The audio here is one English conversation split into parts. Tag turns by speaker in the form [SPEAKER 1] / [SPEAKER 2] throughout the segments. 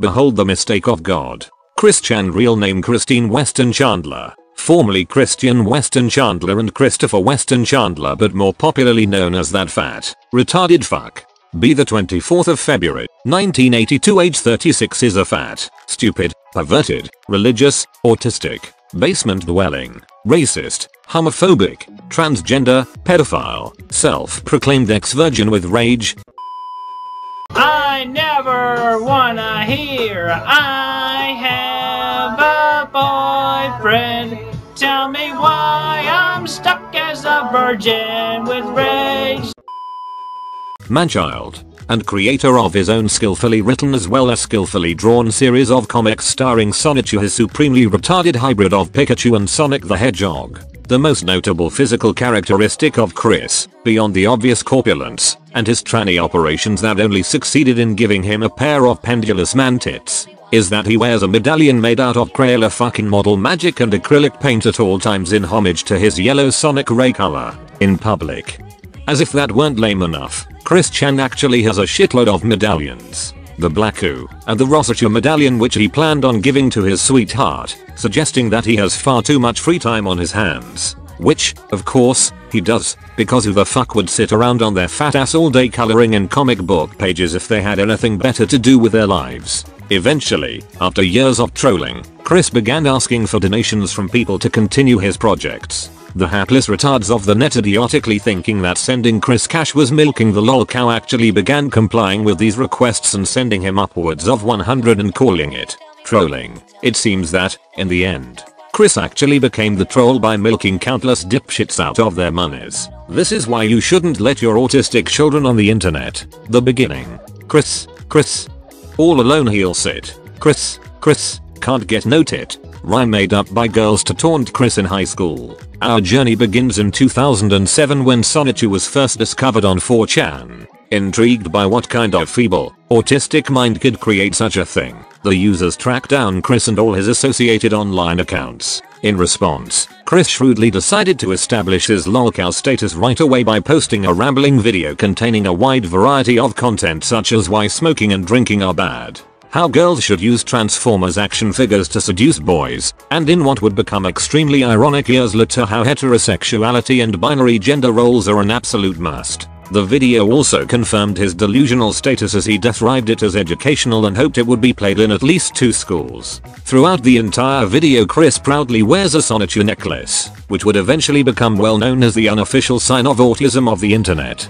[SPEAKER 1] Behold the mistake of God. Chris Chan real name Christine Weston Chandler, formerly Christian Weston Chandler and Christopher Weston Chandler but more popularly known as that fat, retarded fuck. Be the 24th of February, 1982 age 36 is a fat, stupid, perverted, religious, autistic, basement dwelling, racist, homophobic, transgender, pedophile, self-proclaimed ex-virgin with rage. Ah!
[SPEAKER 2] I never wanna hear I have a boyfriend. Tell me why I'm stuck as a virgin with rage.
[SPEAKER 1] Manchild, and creator of his own skillfully written as well as skillfully drawn series of comics starring Sonichu his supremely retarded hybrid of Pikachu and Sonic the Hedgehog. The most notable physical characteristic of Chris, beyond the obvious corpulence, and his tranny operations that only succeeded in giving him a pair of pendulous man tits, is that he wears a medallion made out of Crayola fucking model magic and acrylic paint at all times in homage to his yellow Sonic Ray color, in public. As if that weren't lame enough, Chris Chan actually has a shitload of medallions. The Blacku, and the Rosechu medallion which he planned on giving to his sweetheart, suggesting that he has far too much free time on his hands. Which, of course, he does, because who the fuck would sit around on their fat ass all day coloring in comic book pages if they had anything better to do with their lives. Eventually, after years of trolling, Chris began asking for donations from people to continue his projects. The hapless retards of the net idiotically thinking that sending Chris cash was milking the lol cow actually began complying with these requests and sending him upwards of 100 and calling it trolling. It seems that, in the end, Chris actually became the troll by milking countless dipshits out of their monies. This is why you shouldn't let your autistic children on the internet. The beginning. Chris, Chris. All alone he'll sit. Chris, Chris, can't get noted. Rhyme made up by girls to taunt Chris in high school. Our journey begins in 2007 when Sonichu was first discovered on 4chan. Intrigued by what kind of feeble, autistic mind could create such a thing, the users tracked down Chris and all his associated online accounts. In response, Chris shrewdly decided to establish his lolcow status right away by posting a rambling video containing a wide variety of content such as why smoking and drinking are bad, how girls should use Transformers action figures to seduce boys, and in what would become extremely ironic years later how heterosexuality and binary gender roles are an absolute must. The video also confirmed his delusional status as he described it as educational and hoped it would be played in at least two schools. Throughout the entire video Chris proudly wears a Sonichu necklace, which would eventually become well known as the unofficial sign of autism of the internet.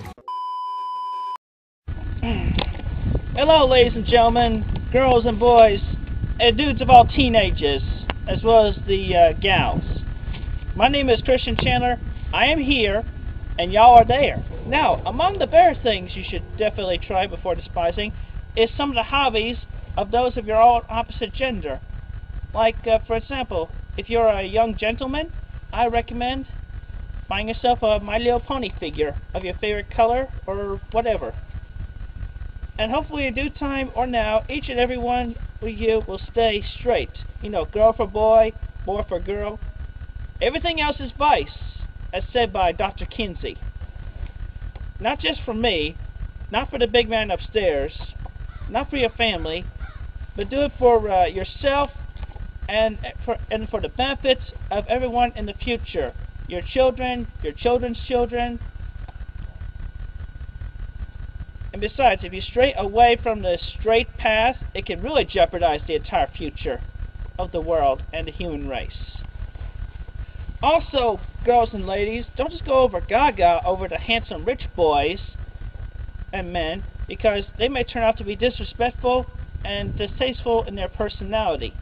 [SPEAKER 2] Hello, ladies and gentlemen, girls and boys, and dudes of all teenagers, as well as the uh, gals. My name is Christian Chandler. I am here, and y'all are there. Now, among the better things you should definitely try before despising is some of the hobbies of those of your own opposite gender. Like, uh, for example, if you're a young gentleman, I recommend buying yourself a My Little Pony figure of your favorite color or whatever. And hopefully in due time or now, each and every one of you will stay straight. You know, girl for boy, boy for girl. Everything else is vice, as said by Dr. Kinsey. Not just for me, not for the big man upstairs, not for your family, but do it for uh, yourself and for and for the benefits of everyone in the future. Your children, your children's children. And besides, if you stray away from the straight path, it can really jeopardize the entire future of the world and the human race. Also, girls and ladies, don't just go over gaga over the handsome rich boys and men because they may turn out to be disrespectful and distasteful in their personality.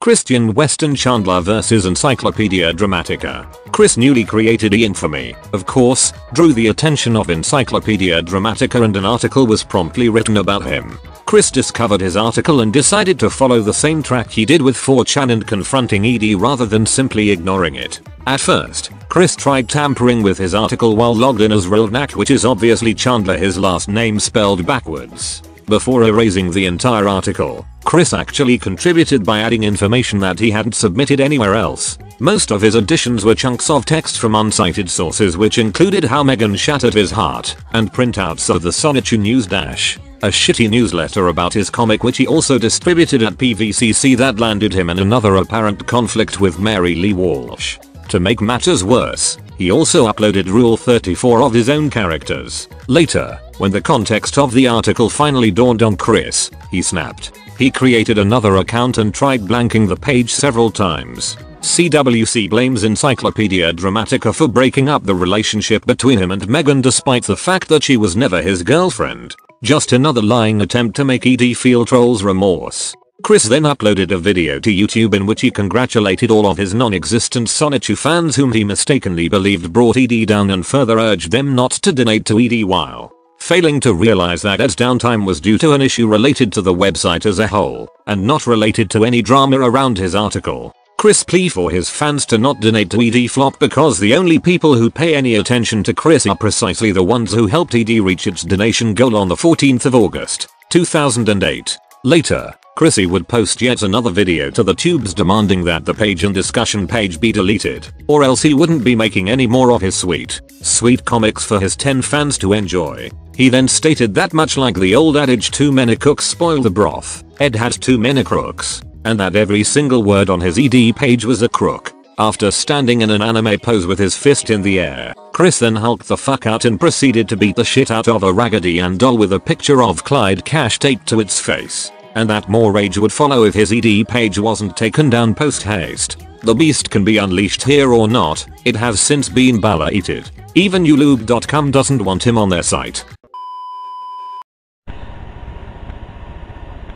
[SPEAKER 1] Christian Weston Chandler vs Encyclopedia Dramatica. Chris newly created e-infamy, of course, drew the attention of Encyclopedia Dramatica and an article was promptly written about him. Chris discovered his article and decided to follow the same track he did with 4chan and confronting ED rather than simply ignoring it. At first, Chris tried tampering with his article while logged in as Rilnak which is obviously Chandler his last name spelled backwards. Before erasing the entire article, Chris actually contributed by adding information that he hadn't submitted anywhere else. Most of his additions were chunks of text from uncited sources which included how Megan shattered his heart, and printouts of the Sonichu news dash. a shitty newsletter about his comic which he also distributed at PVCC that landed him in another apparent conflict with Mary Lee Walsh. To make matters worse, he also uploaded Rule 34 of his own characters. Later, when the context of the article finally dawned on Chris, he snapped. He created another account and tried blanking the page several times. CWC blames Encyclopedia Dramatica for breaking up the relationship between him and Megan despite the fact that she was never his girlfriend. Just another lying attempt to make ED feel trolls remorse. Chris then uploaded a video to YouTube in which he congratulated all of his non-existent Sonichu fans whom he mistakenly believed brought ED down and further urged them not to donate to ED while failing to realize that Ed's downtime was due to an issue related to the website as a whole and not related to any drama around his article. Chris plea for his fans to not donate to ED flop because the only people who pay any attention to Chris are precisely the ones who helped ED reach its donation goal on the 14th of August, 2008. Later, Chrissy would post yet another video to the tubes demanding that the page and discussion page be deleted, or else he wouldn't be making any more of his sweet, sweet comics for his 10 fans to enjoy. He then stated that much like the old adage too many cooks spoil the broth, Ed had too many crooks, and that every single word on his ED page was a crook. After standing in an anime pose with his fist in the air, Chris then hulked the fuck out and proceeded to beat the shit out of a Raggedy Ann doll with a picture of Clyde Cash taped to its face and that more rage would follow if his ED page wasn't taken down post haste. The beast can be unleashed here or not, it has since been balated. Even ulube.com doesn't want him on their site.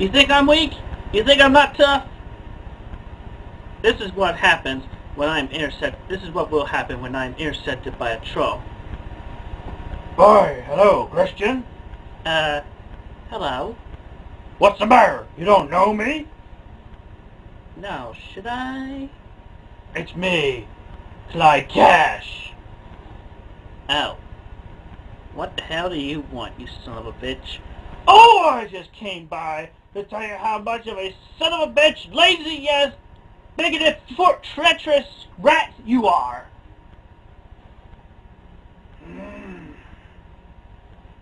[SPEAKER 2] You think I'm weak? You think I'm not tough? This is what happens when I'm intercepted. This is what will happen when I'm intercepted by a troll.
[SPEAKER 3] Hi, hello, Christian.
[SPEAKER 2] Uh, hello?
[SPEAKER 3] What's the matter? You don't know me?
[SPEAKER 2] No, should I?
[SPEAKER 3] It's me, Clyde Cash.
[SPEAKER 2] Oh. What the hell do you want, you son of a bitch?
[SPEAKER 3] Oh, I just came by to tell you how much of a son of a bitch, lazy yes, bigoted, foot treacherous rat you are. Mm.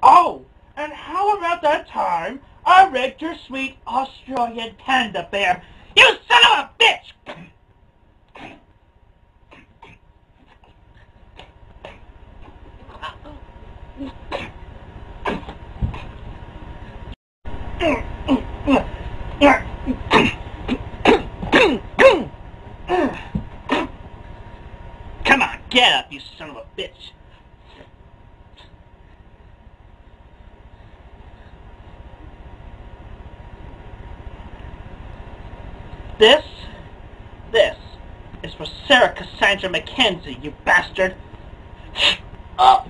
[SPEAKER 3] Oh, and how about that time I wrecked your sweet Australian panda bear. You son of a bitch!
[SPEAKER 2] Come on, get up, you son of a bitch. This, this, is for Sarah Cassandra Mackenzie, you bastard! Uh,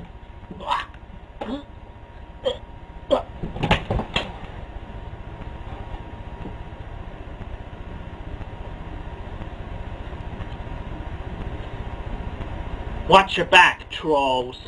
[SPEAKER 2] Watch your back, trolls.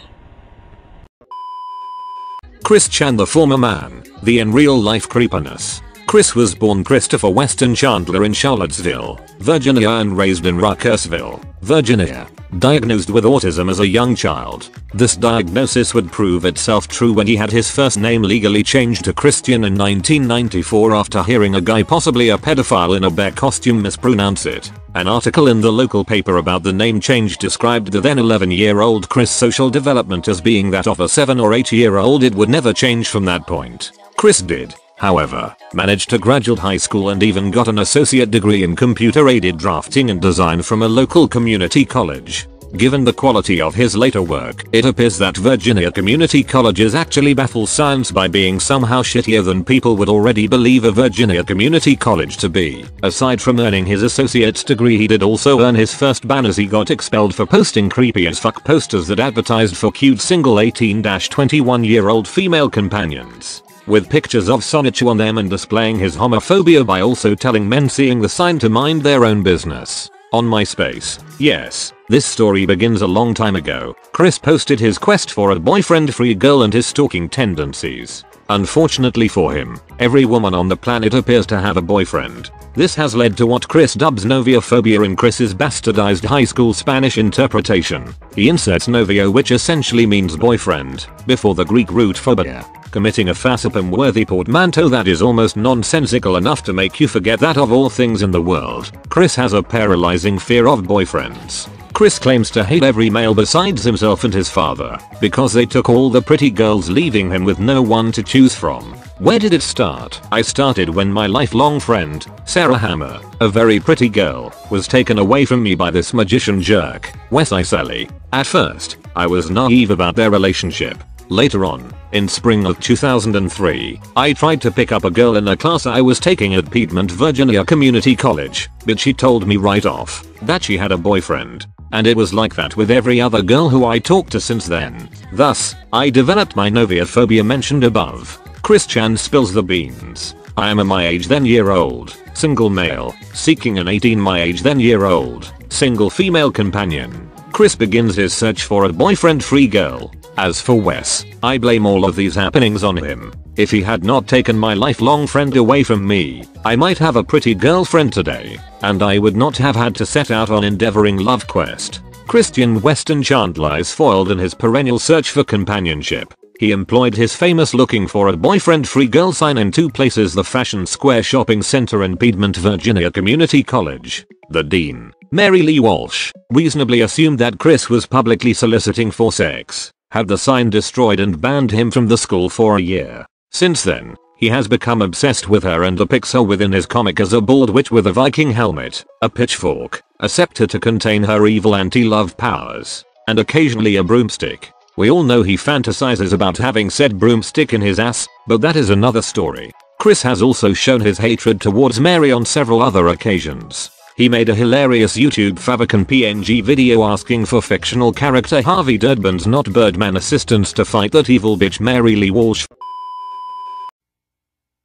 [SPEAKER 1] Chris Chan the former man, the in real life creepiness. Chris was born Christopher Weston Chandler in Charlottesville, Virginia and raised in Ruckersville, Virginia. Diagnosed with autism as a young child, this diagnosis would prove itself true when he had his first name legally changed to Christian in 1994 after hearing a guy possibly a pedophile in a bear costume mispronounce it. An article in the local paper about the name change described the then 11 year old Chris social development as being that of a 7 or 8 year old it would never change from that point. Chris did, however, manage to graduate high school and even got an associate degree in computer-aided drafting and design from a local community college. Given the quality of his later work, it appears that Virginia community colleges actually baffle science by being somehow shittier than people would already believe a Virginia community college to be. Aside from earning his associate's degree he did also earn his first ban as he got expelled for posting creepy as fuck posters that advertised for cute single 18-21 year old female companions with pictures of Sonichu on them and displaying his homophobia by also telling men seeing the sign to mind their own business. On MySpace, yes, this story begins a long time ago. Chris posted his quest for a boyfriend free girl and his stalking tendencies. Unfortunately for him, every woman on the planet appears to have a boyfriend. This has led to what Chris dubs noviophobia in Chris's bastardized high school Spanish interpretation. He inserts novio which essentially means boyfriend, before the Greek root phobia, committing a facipum-worthy portmanteau that is almost nonsensical enough to make you forget that of all things in the world, Chris has a paralyzing fear of boyfriends. Chris claims to hate every male besides himself and his father because they took all the pretty girls leaving him with no one to choose from. Where did it start? I started when my lifelong friend, Sarah Hammer, a very pretty girl, was taken away from me by this magician jerk, Wes Iseli. At first, I was naive about their relationship. Later on, in spring of 2003, I tried to pick up a girl in a class I was taking at Piedmont Virginia Community College, but she told me right off that she had a boyfriend. And it was like that with every other girl who I talked to since then. Thus, I developed my noviophobia mentioned above. Chris Chan spills the beans. I am a my age then year old, single male, seeking an 18 my age then year old, single female companion. Chris begins his search for a boyfriend free girl. As for Wes, I blame all of these happenings on him. If he had not taken my lifelong friend away from me, I might have a pretty girlfriend today, and I would not have had to set out on endeavoring love quest. Christian Weston Chandler is foiled in his perennial search for companionship. He employed his famous looking for a boyfriend free girl sign in two places the Fashion Square Shopping Center and Piedmont Virginia Community College. The Dean, Mary Lee Walsh, reasonably assumed that Chris was publicly soliciting for sex, had the sign destroyed and banned him from the school for a year. Since then, he has become obsessed with her and depicts her within his comic as a bald witch with a viking helmet, a pitchfork, a scepter to contain her evil anti-love powers, and occasionally a broomstick. We all know he fantasizes about having said broomstick in his ass, but that is another story. Chris has also shown his hatred towards Mary on several other occasions. He made a hilarious YouTube favicon PNG video asking for fictional character Harvey Birdman's not Birdman assistance to fight that evil bitch Mary Lee Walsh.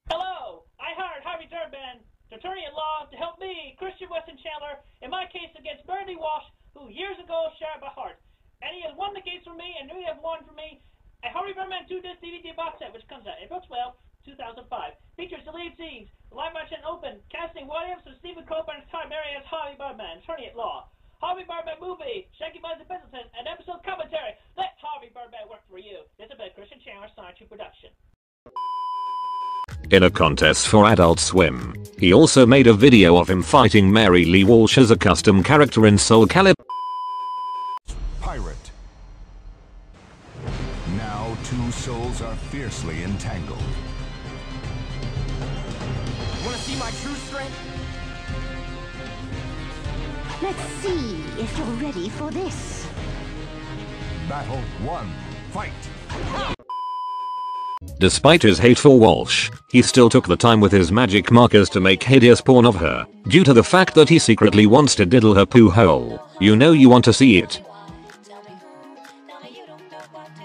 [SPEAKER 2] Hello, I hired Harvey attorney at law, to help me, Christian Weston Chandler, in my case against Bernie Walsh, who years ago shared my heart. And he has won the case for me and nearly have won for me a Harvey Birdman 2 disc DVD box set, which comes out April 12, 2005. Features the lead scenes, the live action open, casting Williams and Stephen Colbert as Todd Mary as Harvey Birdman, attorney at law. Harvey Birdman movie, Shaggy Minds and Businessmen, and episode commentary. Let Harvey Birdman work for you. This has been a Christian Chandler Science production.
[SPEAKER 1] In a contest for Adult Swim, he also made a video of him fighting Mary Lee Walsh as a custom character in Soul Calibur.
[SPEAKER 4] Pirate. Now two souls are fiercely entangled.
[SPEAKER 5] Wanna see my true strength?
[SPEAKER 6] Let's see if you're ready for this.
[SPEAKER 4] Battle 1. Fight!
[SPEAKER 1] Despite his hate for Walsh, he still took the time with his magic markers to make hideous porn of her, due to the fact that he secretly wants to diddle her poo hole. You know you want to see it.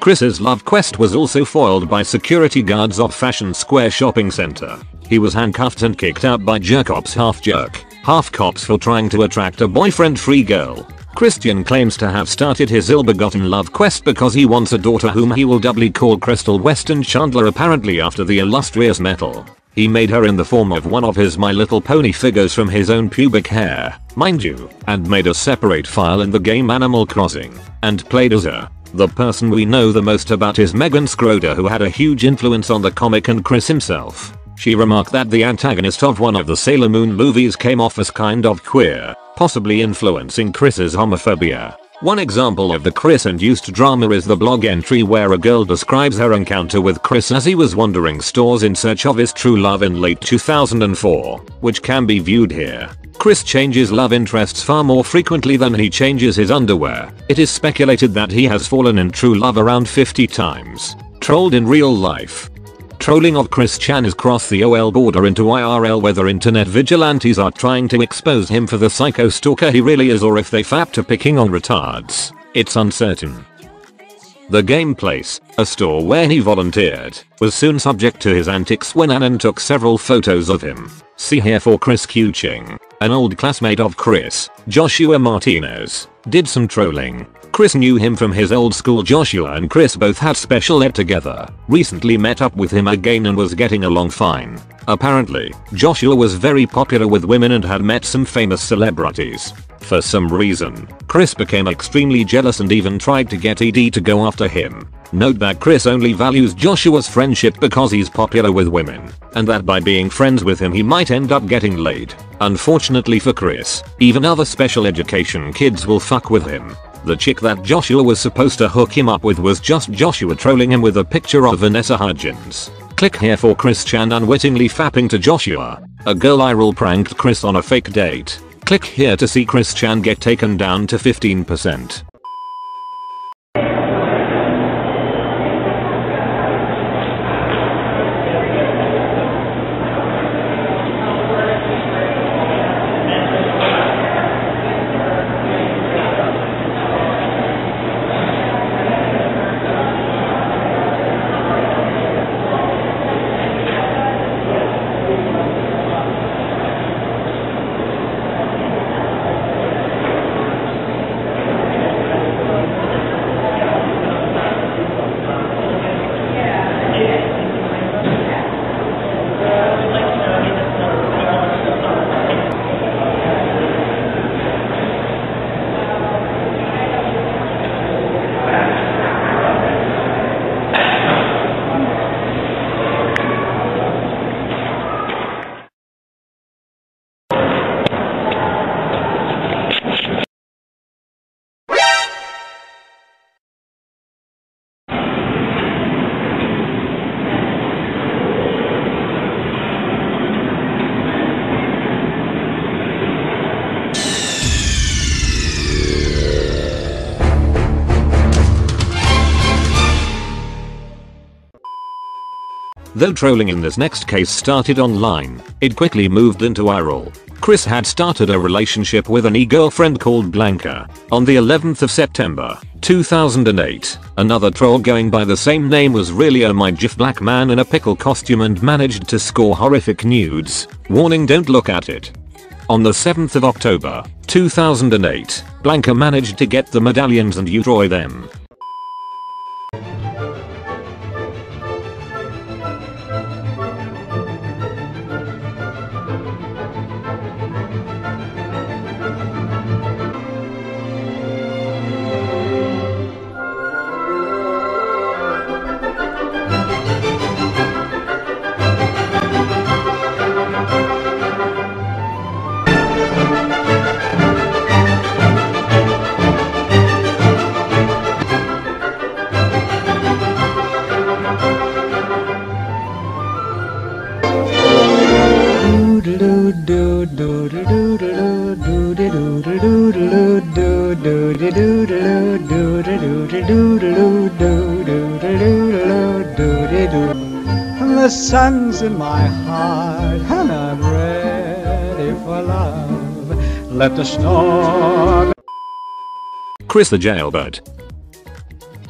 [SPEAKER 1] Chris's love quest was also foiled by security guards of Fashion Square Shopping Center. He was handcuffed and kicked out by jerkops half jerk, half cops for trying to attract a boyfriend-free girl. Christian claims to have started his ill-begotten love quest because he wants a daughter whom he will doubly call Crystal Weston Chandler apparently after the illustrious metal. He made her in the form of one of his My Little Pony figures from his own pubic hair, mind you, and made a separate file in the game Animal Crossing, and played as her. The person we know the most about is Megan Schroeder who had a huge influence on the comic and Chris himself. She remarked that the antagonist of one of the Sailor Moon movies came off as kind of queer, possibly influencing Chris's homophobia. One example of the Chris-induced drama is the blog entry where a girl describes her encounter with Chris as he was wandering stores in search of his true love in late 2004, which can be viewed here. Chris changes love interests far more frequently than he changes his underwear. It is speculated that he has fallen in true love around 50 times. Trolled in real life. Trolling of Chris Chan has crossed the OL border into IRL whether internet vigilantes are trying to expose him for the psycho stalker he really is or if they fap to picking on retards. It's uncertain. The Game Place, a store where he volunteered, was soon subject to his antics when Annan took several photos of him. See here for Chris Q Ching, an old classmate of Chris, Joshua Martinez. Did some trolling. Chris knew him from his old school Joshua and Chris both had special ed together, recently met up with him again and was getting along fine. Apparently, Joshua was very popular with women and had met some famous celebrities. For some reason, Chris became extremely jealous and even tried to get ED to go after him. Note that Chris only values Joshua's friendship because he's popular with women, and that by being friends with him he might end up getting laid. Unfortunately for Chris, even other special education kids will fuck with him. The chick that Joshua was supposed to hook him up with was just Joshua trolling him with a picture of Vanessa Hudgens. Click here for Chris Chan unwittingly fapping to Joshua. A girl IRL pranked Chris on a fake date. Click here to see Chris Chan get taken down to 15%. Though trolling in this next case started online, it quickly moved into IRL. Chris had started a relationship with an e-girlfriend called Blanca. On the 11th of September, 2008, another troll going by the same name was really a my gif black man in a pickle costume and managed to score horrific nudes. Warning don't look at it. On the 7th of October, 2008, Blanca managed to get the medallions and draw them.
[SPEAKER 7] In my heart and I'm ready for love. Let the snow
[SPEAKER 1] Chris the Jailbird.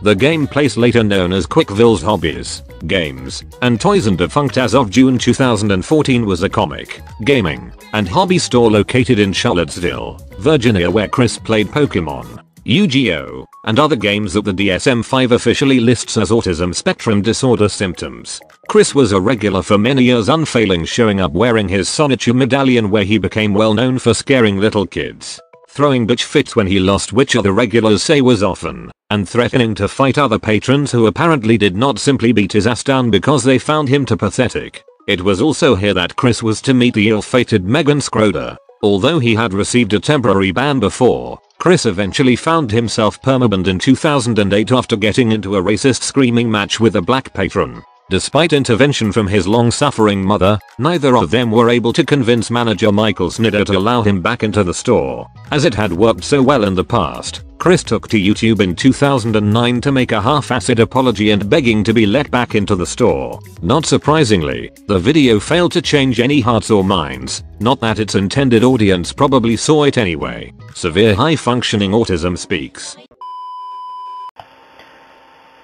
[SPEAKER 1] The game place later known as Quickville's Hobbies, Games, and Toys and Defunct as of June 2014 was a comic, gaming, and hobby store located in Charlottesville, Virginia where Chris played Pokemon, Yu-Gi-Oh! and other games that the DSM-5 officially lists as autism spectrum disorder symptoms. Chris was a regular for many years unfailing showing up wearing his Sonichu medallion where he became well known for scaring little kids throwing bitch fits when he lost which other regulars say was often, and threatening to fight other patrons who apparently did not simply beat his ass down because they found him too pathetic. It was also here that Chris was to meet the ill-fated Megan Schroeder. Although he had received a temporary ban before, Chris eventually found himself permabanned in 2008 after getting into a racist screaming match with a black patron. Despite intervention from his long-suffering mother, neither of them were able to convince manager Michael Snyder to allow him back into the store. As it had worked so well in the past, Chris took to YouTube in 2009 to make a half-assed apology and begging to be let back into the store. Not surprisingly, the video failed to change any hearts or minds, not that its intended audience probably saw it anyway. Severe high-functioning autism speaks.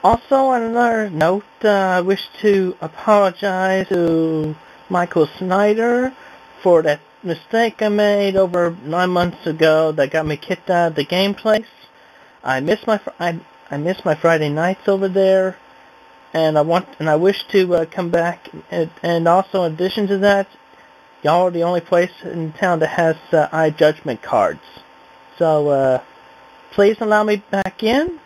[SPEAKER 2] Also, on another note, uh, I wish to apologize to Michael Snyder for that mistake I made over nine months ago that got me kicked out of the game place. I miss my I I miss my Friday nights over there, and I want and I wish to uh, come back. And, and also, in addition to that, y'all are the only place in town that has uh, eye judgment cards. So uh, please allow me back in,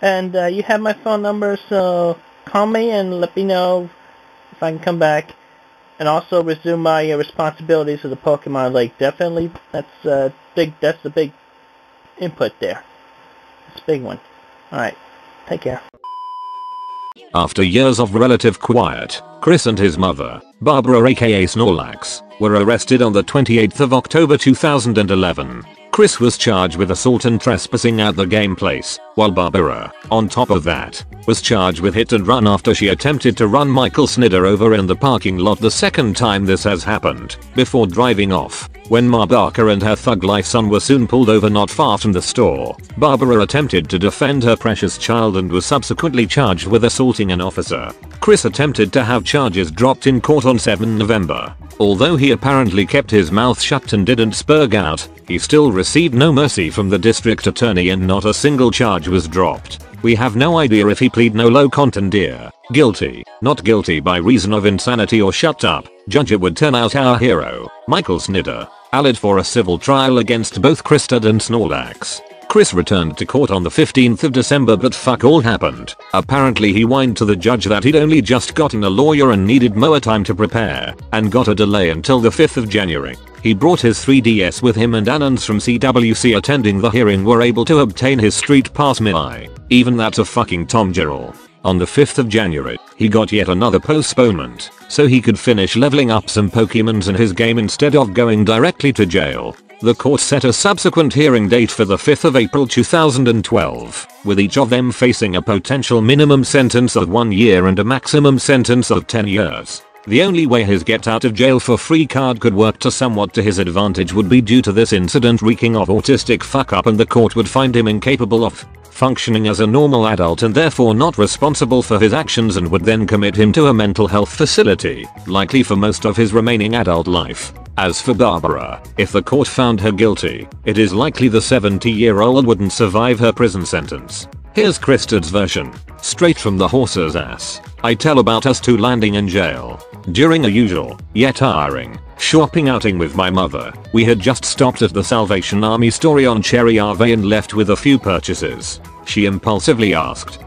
[SPEAKER 2] and uh, you have my phone number, so call me and let me know if I can come back and also resume my uh, responsibilities of the Pokemon League. Definitely, that's uh, big. That's the big input there. A big one. All right, take care.
[SPEAKER 1] After years of relative quiet, Chris and his mother, Barbara aka Snorlax, were arrested on the 28th of October 2011. Chris was charged with assault and trespassing at the game place, while Barbara, on top of that, was charged with hit and run after she attempted to run Michael Snyder over in the parking lot the second time this has happened, before driving off. When Ma Barker and her thug life son were soon pulled over not far from the store, Barbara attempted to defend her precious child and was subsequently charged with assaulting an officer. Chris attempted to have charges dropped in court on 7 November. Although he apparently kept his mouth shut and didn't spurg out, he still received no mercy from the district attorney and not a single charge was dropped. We have no idea if he plead nolo contendere, guilty, not guilty by reason of insanity or shut up. Judge it would turn out our hero, Michael Snyder, allied for a civil trial against both Kristad and Snorlax. Chris returned to court on the 15th of December but fuck all happened. Apparently he whined to the judge that he'd only just gotten a lawyer and needed more time to prepare, and got a delay until the 5th of January. He brought his 3DS with him and Anons from CWC attending the hearing were able to obtain his street pass Mii. Even that's a fucking Tom Gerald. On the 5th of January, he got yet another postponement, so he could finish leveling up some Pokemons in his game instead of going directly to jail. The court set a subsequent hearing date for the 5th of April 2012, with each of them facing a potential minimum sentence of 1 year and a maximum sentence of 10 years. The only way his get out of jail for free card could work to somewhat to his advantage would be due to this incident reeking of autistic fuck up and the court would find him incapable of functioning as a normal adult and therefore not responsible for his actions and would then commit him to a mental health facility, likely for most of his remaining adult life. As for Barbara, if the court found her guilty, it is likely the 70 year old wouldn't survive her prison sentence. Here's Kristad's version, straight from the horse's ass. I tell about us two landing in jail. During a usual, yet tiring, shopping outing with my mother, we had just stopped at the Salvation Army store on Cherry Ave and left with a few purchases. She impulsively asked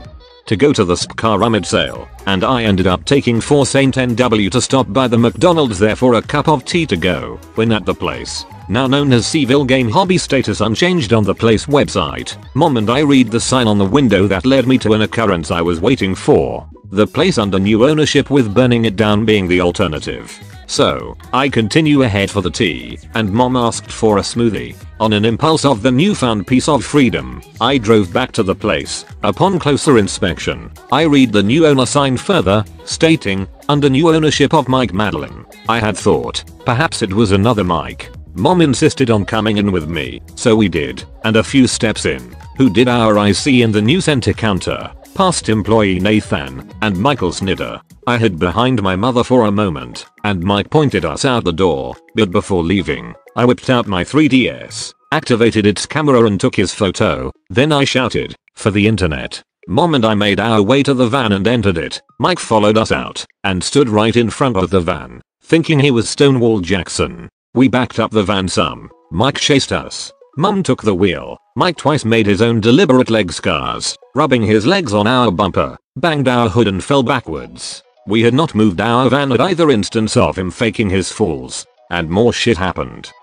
[SPEAKER 1] to go to the Rummage sale, and I ended up taking 4 Saint NW to stop by the McDonald's there for a cup of tea to go. When at the place, now known as Seville Game Hobby status unchanged on the place website, mom and I read the sign on the window that led me to an occurrence I was waiting for. The place under new ownership with burning it down being the alternative. So, I continue ahead for the tea, and mom asked for a smoothie. On an impulse of the newfound piece of freedom, I drove back to the place. Upon closer inspection, I read the new owner sign further, stating, under new ownership of Mike Madeline. I had thought, perhaps it was another Mike. Mom insisted on coming in with me, so we did, and a few steps in, who did our IC in the new center counter, past employee Nathan, and Michael Snyder. I hid behind my mother for a moment, and Mike pointed us out the door, but before leaving, I whipped out my 3DS, activated its camera and took his photo, then I shouted, for the internet. Mom and I made our way to the van and entered it. Mike followed us out and stood right in front of the van, thinking he was Stonewall Jackson. We backed up the van some. Mike chased us. Mum took the wheel. Mike twice made his own deliberate leg scars, rubbing his legs on our bumper, banged our hood and fell backwards. We had not moved our van at either instance of him faking his falls. And more shit happened.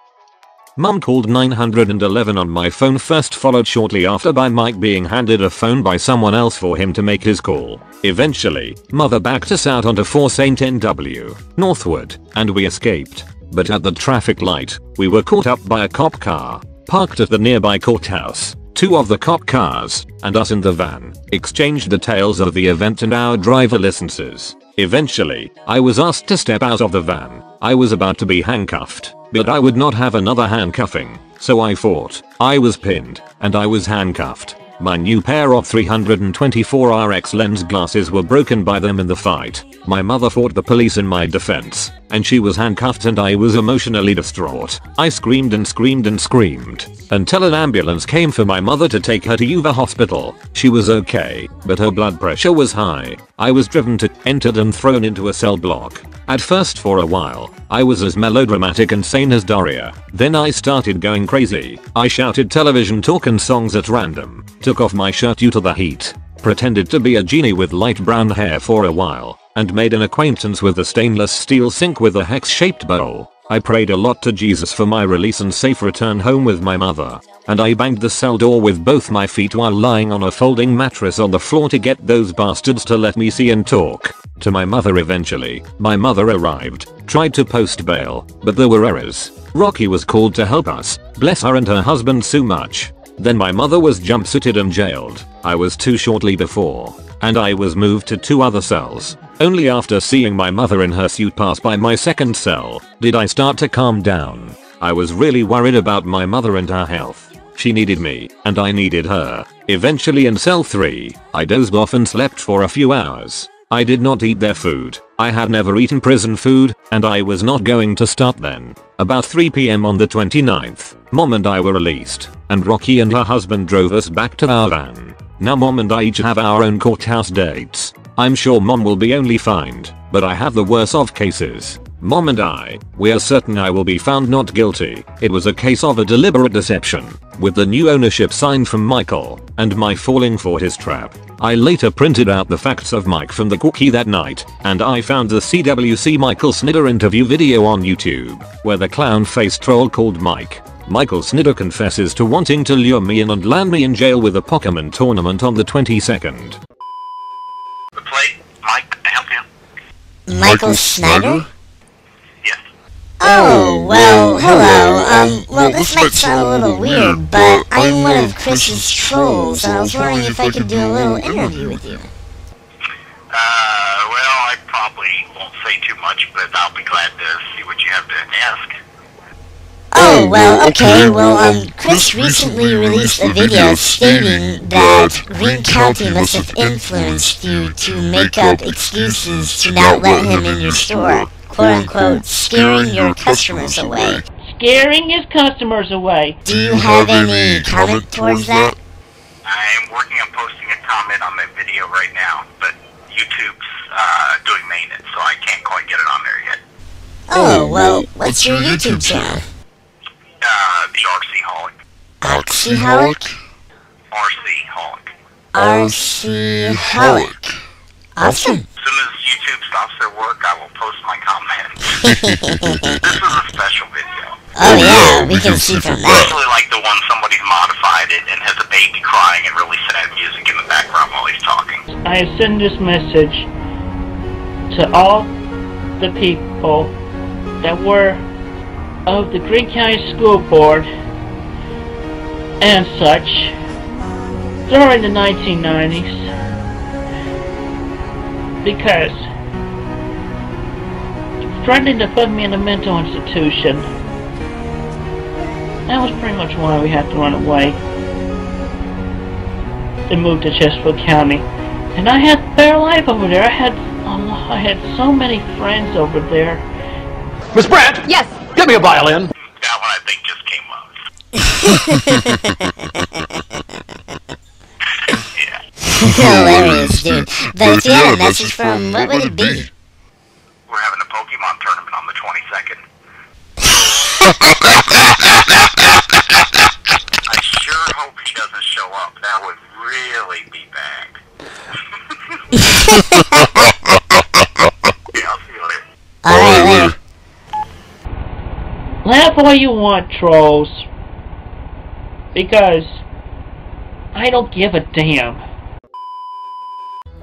[SPEAKER 1] Mum called 911 on my phone first followed shortly after by Mike being handed a phone by someone else for him to make his call. Eventually, mother backed us out onto 4 St. NW, northward, and we escaped. But at the traffic light, we were caught up by a cop car, parked at the nearby courthouse. Two of the cop cars, and us in the van, exchanged details of the event and our driver licenses. Eventually, I was asked to step out of the van. I was about to be handcuffed, but I would not have another handcuffing, so I fought. I was pinned, and I was handcuffed. My new pair of 324 RX lens glasses were broken by them in the fight. My mother fought the police in my defense, and she was handcuffed and I was emotionally distraught. I screamed and screamed and screamed until an ambulance came for my mother to take her to UVA hospital. She was okay, but her blood pressure was high. I was driven to, entered and thrown into a cell block. At first for a while, I was as melodramatic and sane as Daria. Then I started going crazy. I shouted television talk and songs at random, took off my shirt due to the heat, pretended to be a genie with light brown hair for a while, and made an acquaintance with a stainless steel sink with a hex-shaped bowl. I prayed a lot to Jesus for my release and safe return home with my mother, and I banged the cell door with both my feet while lying on a folding mattress on the floor to get those bastards to let me see and talk to my mother eventually. My mother arrived, tried to post bail, but there were errors. Rocky was called to help us, bless her and her husband so much. Then my mother was jumpsuited and jailed. I was too shortly before, and I was moved to two other cells. Only after seeing my mother in her suit pass by my second cell, did I start to calm down. I was really worried about my mother and her health. She needed me, and I needed her. Eventually in cell 3, I dozed off and slept for a few hours. I did not eat their food. I had never eaten prison food, and I was not going to start then. About 3pm on the 29th, mom and I were released, and Rocky and her husband drove us back to our van. Now mom and I each have our own courthouse dates. I'm sure mom will be only fined, but I have the worst of cases. Mom and I, we are certain I will be found not guilty. It was a case of a deliberate deception, with the new ownership signed from Michael, and my falling for his trap. I later printed out the facts of Mike from the cookie that night, and I found the CWC Michael Snyder interview video on YouTube, where the clown-faced troll called Mike. Michael Snyder confesses to wanting to lure me in and land me in jail with a Pokemon tournament on the 22nd.
[SPEAKER 8] The plate, Mike, can I help you?
[SPEAKER 6] Michael Snyder?
[SPEAKER 8] Yes.
[SPEAKER 6] Oh, well, hello. Um, well, this might sound a little weird, but I'm one of Chris's trolls, and I was wondering if I could do a little interview with you.
[SPEAKER 8] Uh, well, I probably won't say too much, but I'll be glad to see what you have to ask.
[SPEAKER 6] Oh, well, okay, well, um, Chris recently released a video stating that Greene County must have influenced you to make up excuses to not let him in your store, quote-unquote, scaring your customers away.
[SPEAKER 2] Scaring his customers away.
[SPEAKER 6] Do you have any comment towards that?
[SPEAKER 8] I am working on posting a comment on that video right now, but YouTube's uh, doing maintenance, so I can't quite get it on there yet.
[SPEAKER 6] Oh, well, what's your YouTube channel?
[SPEAKER 8] Uh, the RC Holic.
[SPEAKER 6] Oxyholic?
[SPEAKER 8] RC Holic.
[SPEAKER 6] RC-holic. Awesome.
[SPEAKER 8] As soon as YouTube stops their work, I will post my comment. this is a special video.
[SPEAKER 6] Oh yeah, we can see from that.
[SPEAKER 8] Especially like the one somebody's modified it and has a baby crying and really sad music in the background while he's talking.
[SPEAKER 2] I send this message to all the people that were of the Greene County School Board and such during the 1990s because threatening to put me in a mental institution that was pretty much why we had to run away and move to Chesterfield County. And I had a better life over there. I had um, I had so many friends over there.
[SPEAKER 9] Miss Brandt!
[SPEAKER 6] Yes.
[SPEAKER 9] Get me a violin!
[SPEAKER 8] That one I think just came
[SPEAKER 6] But if you had a message from, what would it be?
[SPEAKER 8] We're having a Pokemon tournament on the 22nd. I sure hope he doesn't show up. That would really be bad. yeah, I'll see you later.
[SPEAKER 6] Alright, later.
[SPEAKER 2] Laugh all you want, trolls. Because I don't give a damn.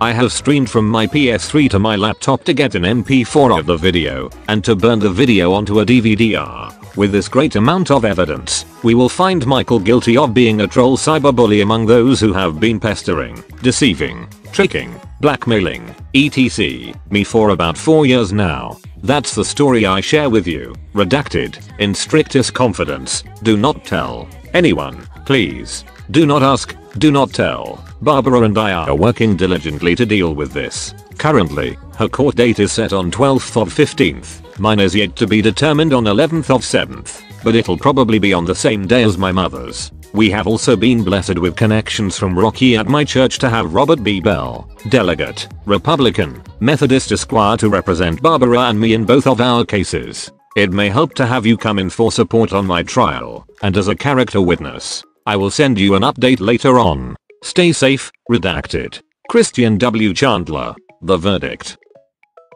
[SPEAKER 1] I have streamed from my PS3 to my laptop to get an MP4 of the video, and to burn the video onto a DVD-R. With this great amount of evidence, we will find Michael guilty of being a troll cyberbully among those who have been pestering, deceiving, tricking, blackmailing, etc. me for about 4 years now. That's the story I share with you, redacted, in strictest confidence, do not tell anyone, please. Do not ask, do not tell. Barbara and I are working diligently to deal with this. Currently, her court date is set on 12th of 15th. Mine is yet to be determined on 11th of 7th, but it'll probably be on the same day as my mother's. We have also been blessed with connections from Rocky at my church to have Robert B. Bell, delegate, Republican, Methodist Esquire to represent Barbara and me in both of our cases. It may help to have you come in for support on my trial, and as a character witness. I will send you an update later on. Stay safe, redacted. Christian W. Chandler. The verdict.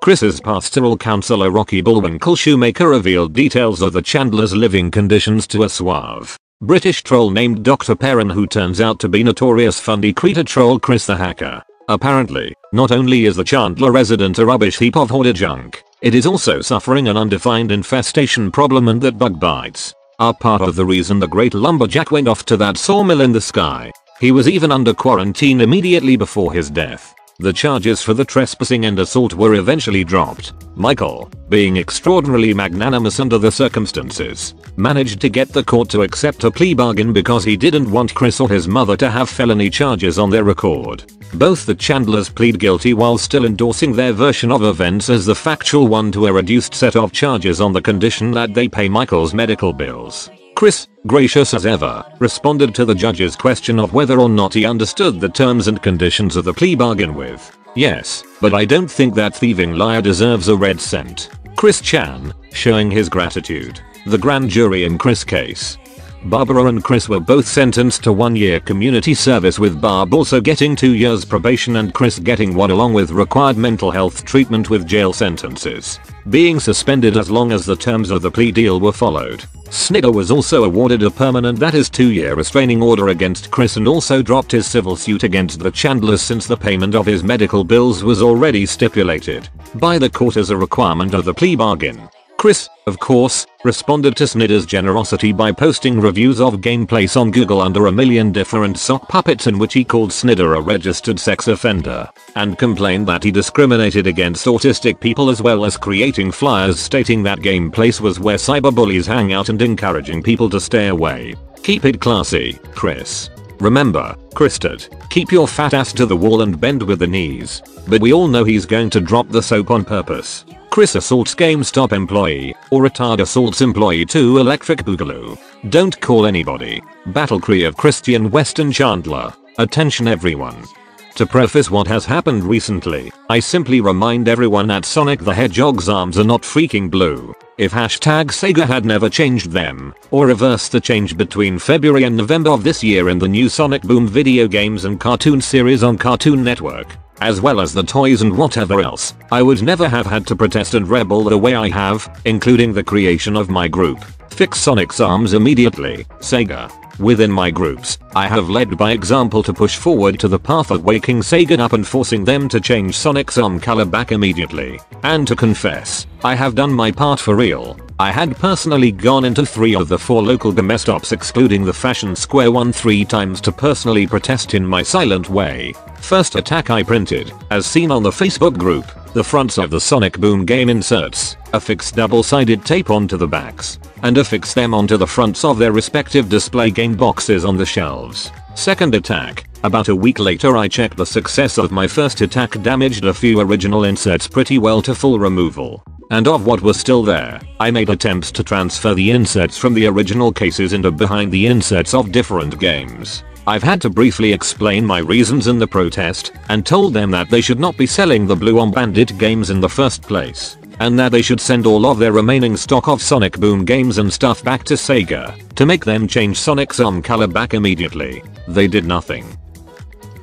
[SPEAKER 1] Chris's pastoral counselor Rocky Bullwinkle Shoemaker revealed details of the Chandler's living conditions to a suave British troll named Dr. Perrin who turns out to be notorious fundy creator troll Chris the Hacker. Apparently, not only is the Chandler resident a rubbish heap of hoarded junk, it is also suffering an undefined infestation problem and that bug bites are part of the reason the great lumberjack went off to that sawmill in the sky. He was even under quarantine immediately before his death. The charges for the trespassing and assault were eventually dropped. Michael, being extraordinarily magnanimous under the circumstances, managed to get the court to accept a plea bargain because he didn't want Chris or his mother to have felony charges on their record. Both the Chandlers plead guilty while still endorsing their version of events as the factual one to a reduced set of charges on the condition that they pay Michael's medical bills. Chris, gracious as ever, responded to the judge's question of whether or not he understood the terms and conditions of the plea bargain with, yes, but I don't think that thieving liar deserves a red cent. Chris Chan, showing his gratitude. The grand jury in Chris case. Barbara and Chris were both sentenced to one year community service with Barb also getting 2 years probation and Chris getting one along with required mental health treatment with jail sentences. Being suspended as long as the terms of the plea deal were followed. Snyder was also awarded a permanent that is 2 year restraining order against Chris and also dropped his civil suit against the Chandlers since the payment of his medical bills was already stipulated by the court as a requirement of the plea bargain. Chris, of course, responded to Snyder's generosity by posting reviews of gameplays on Google under a million different sock puppets in which he called Snyder a registered sex offender, and complained that he discriminated against autistic people as well as creating flyers stating that gameplays was where cyberbullies hang out and encouraging people to stay away. Keep it classy, Chris. Remember, Christed, keep your fat ass to the wall and bend with the knees. But we all know he's going to drop the soap on purpose. Chris assaults GameStop employee, or retard assaults employee 2 Electric Boogaloo. Don't call anybody. Battle Cree of Christian Weston Chandler. Attention everyone. To preface what has happened recently, I simply remind everyone that Sonic the Hedgehog's arms are not freaking blue. If hashtag Sega had never changed them, or reversed the change between February and November of this year in the new Sonic Boom video games and cartoon series on Cartoon Network, as well as the toys and whatever else, I would never have had to protest and rebel the way I have, including the creation of my group. Fix Sonic's arms immediately, Sega. Within my groups, I have led by example to push forward to the path of waking Sega up and forcing them to change Sonic's arm color back immediately. And to confess, I have done my part for real. I had personally gone into 3 of the 4 local GameStops excluding the Fashion Square one 3 times to personally protest in my silent way. First attack I printed, as seen on the Facebook group, the fronts of the Sonic Boom game inserts, affix double-sided tape onto the backs, and affix them onto the fronts of their respective display game boxes on the shelves. Second attack, about a week later I checked the success of my first attack damaged a few original inserts pretty well to full removal. And of what was still there, I made attempts to transfer the inserts from the original cases into behind the inserts of different games. I've had to briefly explain my reasons in the protest and told them that they should not be selling the Blue Arm Bandit games in the first place and that they should send all of their remaining stock of Sonic Boom games and stuff back to Sega to make them change Sonic's arm color back immediately. They did nothing.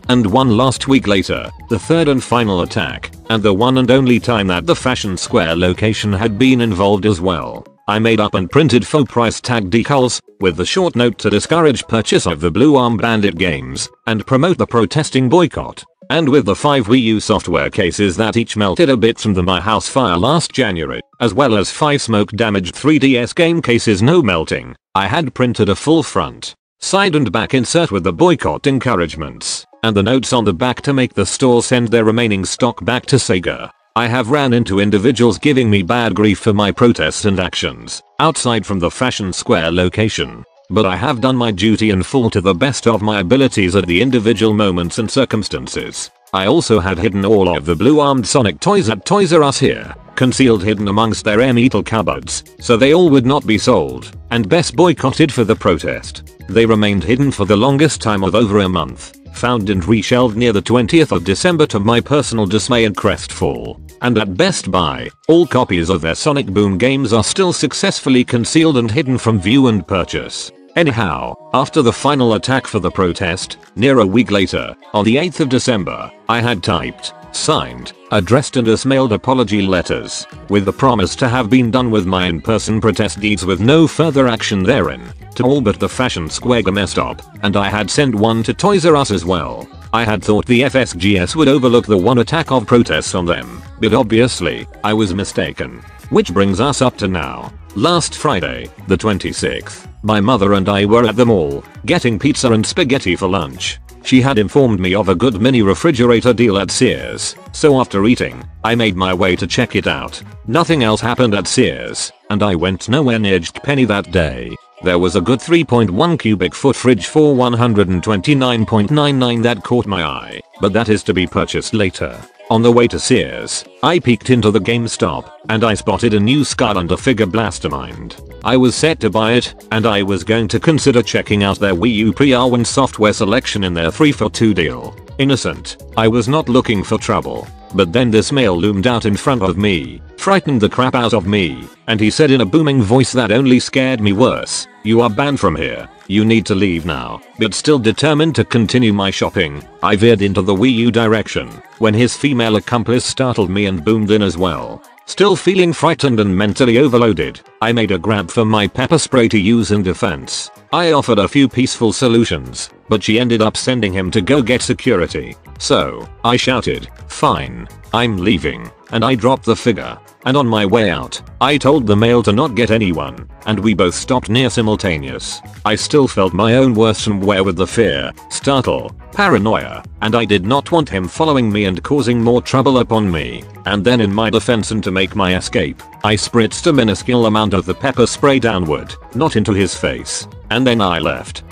[SPEAKER 1] And one last week later, the third and final attack, and the one and only time that the Fashion Square location had been involved as well. I made up and printed full price tag decals, with the short note to discourage purchase of the Blue Arm Bandit games, and promote the protesting boycott. And with the 5 Wii U software cases that each melted a bit from the My House fire last January, as well as 5 smoke damaged 3DS game cases no melting, I had printed a full front, side and back insert with the boycott encouragements, and the notes on the back to make the store send their remaining stock back to Sega. I have ran into individuals giving me bad grief for my protests and actions, outside from the Fashion Square location. But I have done my duty in full to the best of my abilities at the individual moments and circumstances. I also had hidden all of the blue armed Sonic toys at Toys R Us here, concealed hidden amongst their metal cupboards, so they all would not be sold, and best boycotted for the protest. They remained hidden for the longest time of over a month, found and reshelved near the 20th of December to my personal dismay and crestfall. And at Best Buy, all copies of their Sonic Boom games are still successfully concealed and hidden from view and purchase. Anyhow, after the final attack for the protest, near a week later, on the 8th of December, I had typed, signed, addressed and as mailed apology letters, with the promise to have been done with my in-person protest deeds with no further action therein, to all but the Fashion Square GameStop, and I had sent one to Toys R Us as well. I had thought the FSGS would overlook the one attack of protests on them, but obviously, I was mistaken. Which brings us up to now. Last Friday, the 26th, my mother and I were at the mall, getting pizza and spaghetti for lunch. She had informed me of a good mini refrigerator deal at Sears, so after eating, I made my way to check it out. Nothing else happened at Sears, and I went nowhere near Penny that day. There was a good 3.1 cubic foot fridge for 129.99 that caught my eye, but that is to be purchased later. On the way to Sears, I peeked into the GameStop, and I spotted a new Skylander figure Blastermind. I was set to buy it, and I was going to consider checking out their Wii U pre-Arwen software selection in their 3 for 2 deal. Innocent, I was not looking for trouble. But then this male loomed out in front of me, frightened the crap out of me, and he said in a booming voice that only scared me worse, you are banned from here, you need to leave now. But still determined to continue my shopping, I veered into the Wii U direction, when his female accomplice startled me and boomed in as well. Still feeling frightened and mentally overloaded, I made a grab for my pepper spray to use in defense. I offered a few peaceful solutions, but she ended up sending him to go get security. So, I shouted, fine, I'm leaving, and I dropped the figure. And on my way out, I told the male to not get anyone, and we both stopped near simultaneous. I still felt my own wear with the fear, startle, paranoia, and I did not want him following me and causing more trouble upon me. And then in my defense and to make my escape, I spritzed a minuscule amount of the pepper spray downward, not into his face, and then I left.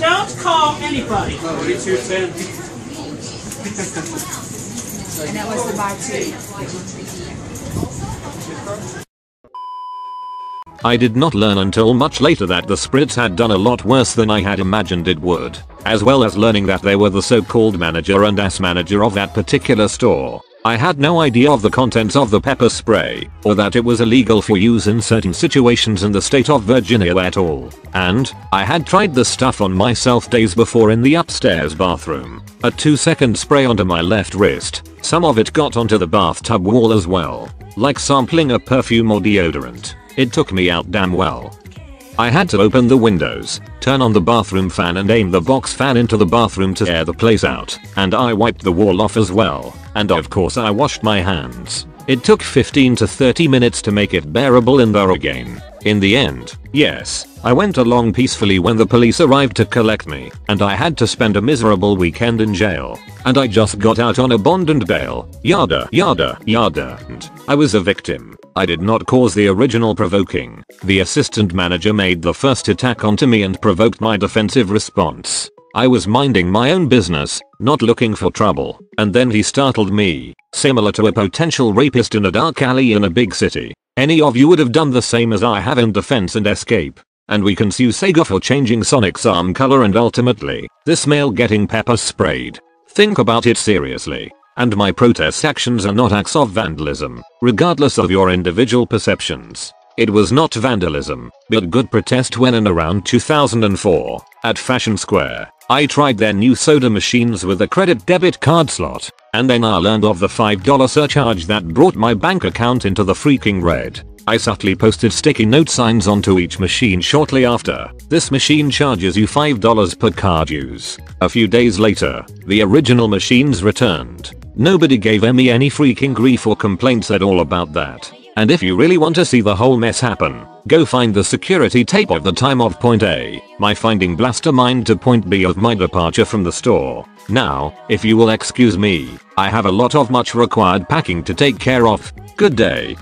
[SPEAKER 2] Don't call anybody.
[SPEAKER 10] And that was the buy two.
[SPEAKER 1] I did not learn until much later that the spritz had done a lot worse than I had imagined it would, as well as learning that they were the so-called manager and ass manager of that particular store. I had no idea of the contents of the pepper spray, or that it was illegal for use in certain situations in the state of Virginia at all. And, I had tried the stuff on myself days before in the upstairs bathroom. A 2 second spray onto my left wrist, some of it got onto the bathtub wall as well. Like sampling a perfume or deodorant. It took me out damn well. I had to open the windows, turn on the bathroom fan and aim the box fan into the bathroom to air the place out, and I wiped the wall off as well, and of course I washed my hands. It took 15 to 30 minutes to make it bearable in there again. In the end, yes, I went along peacefully when the police arrived to collect me, and I had to spend a miserable weekend in jail. And I just got out on a bond and bail, yada yada yada, and I was a victim. I did not cause the original provoking. The assistant manager made the first attack onto me and provoked my defensive response. I was minding my own business, not looking for trouble, and then he startled me, similar to a potential rapist in a dark alley in a big city. Any of you would have done the same as I have in defense and escape. And we can sue Sega for changing Sonic's arm color and ultimately, this male getting pepper sprayed. Think about it seriously. And my protest actions are not acts of vandalism, regardless of your individual perceptions. It was not vandalism, but good protest when in around 2004, at Fashion Square, I tried their new soda machines with a credit debit card slot, and then I learned of the $5 surcharge that brought my bank account into the freaking red. I subtly posted sticky note signs onto each machine shortly after. This machine charges you $5 per card use. A few days later, the original machines returned. Nobody gave me any freaking grief or complaints at all about that. And if you really want to see the whole mess happen, go find the security tape of the time of point A, my finding Blastermind to point B of my departure from the store. Now, if you will excuse me, I have a lot of much required packing to take care of. Good day.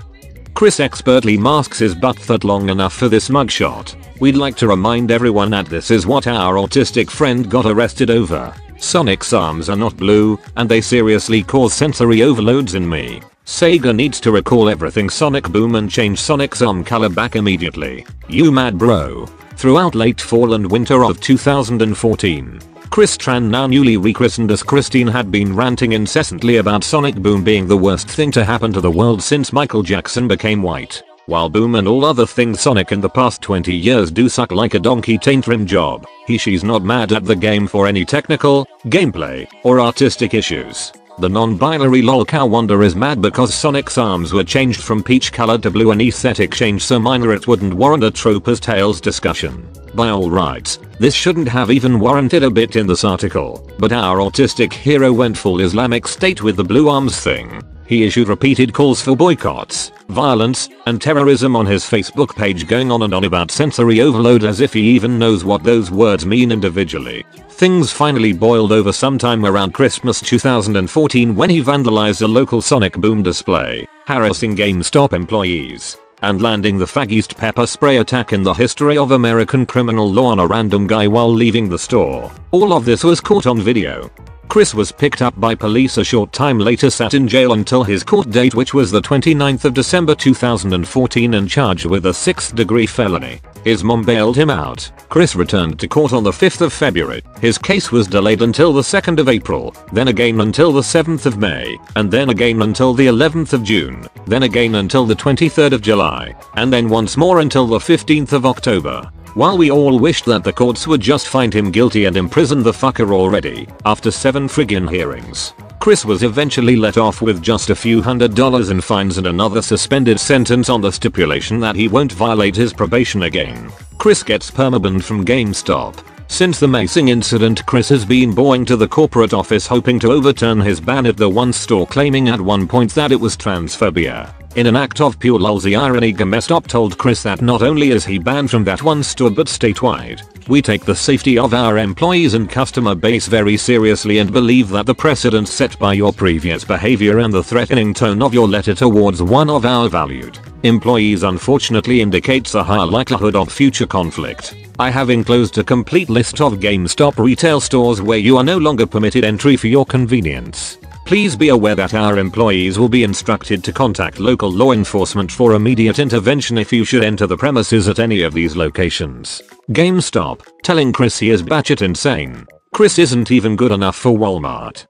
[SPEAKER 1] Chris expertly masks his butt fat long enough for this mugshot. We'd like to remind everyone that this is what our autistic friend got arrested over. Sonic's arms are not blue, and they seriously cause sensory overloads in me. Sega needs to recall everything Sonic Boom and change Sonic's arm color back immediately. You mad bro. Throughout late fall and winter of 2014, Chris Chan now newly rechristened as Christine had been ranting incessantly about Sonic Boom being the worst thing to happen to the world since Michael Jackson became white. While Boom and all other things Sonic in the past 20 years do suck like a donkey taint tantrum job, he she's not mad at the game for any technical, gameplay, or artistic issues. The non-binary lolcow wonder is mad because Sonic's arms were changed from peach color to blue an aesthetic change so minor it wouldn't warrant a Troopers Tales discussion. By all rights, this shouldn't have even warranted a bit in this article, but our autistic hero went full Islamic State with the blue arms thing. He issued repeated calls for boycotts, violence, and terrorism on his Facebook page going on and on about sensory overload as if he even knows what those words mean individually. Things finally boiled over sometime around Christmas 2014 when he vandalized a local Sonic Boom display, harassing GameStop employees, and landing the faggiest pepper spray attack in the history of American criminal law on a random guy while leaving the store. All of this was caught on video. Chris was picked up by police a short time later sat in jail until his court date which was the 29th of December 2014 and charged with a 6th degree felony. His mom bailed him out. Chris returned to court on the 5th of February. His case was delayed until the 2nd of April, then again until the 7th of May, and then again until the 11th of June, then again until the 23rd of July, and then once more until the 15th of October. While we all wished that the courts would just find him guilty and imprison the fucker already, after 7 friggin' hearings, Chris was eventually let off with just a few hundred dollars in fines and another suspended sentence on the stipulation that he won't violate his probation again. Chris gets permabanned from GameStop. Since the macing incident Chris has been boring to the corporate office hoping to overturn his ban at the one store claiming at one point that it was transphobia. In an act of pure lolsy irony GameStop told Chris that not only is he banned from that one store but statewide, we take the safety of our employees and customer base very seriously and believe that the precedent set by your previous behavior and the threatening tone of your letter towards one of our valued employees unfortunately indicates a higher likelihood of future conflict. I have enclosed a complete list of GameStop retail stores where you are no longer permitted entry for your convenience. Please be aware that our employees will be instructed to contact local law enforcement for immediate intervention if you should enter the premises at any of these locations. GameStop, telling Chris he is batshit insane. Chris isn't even good enough for Walmart.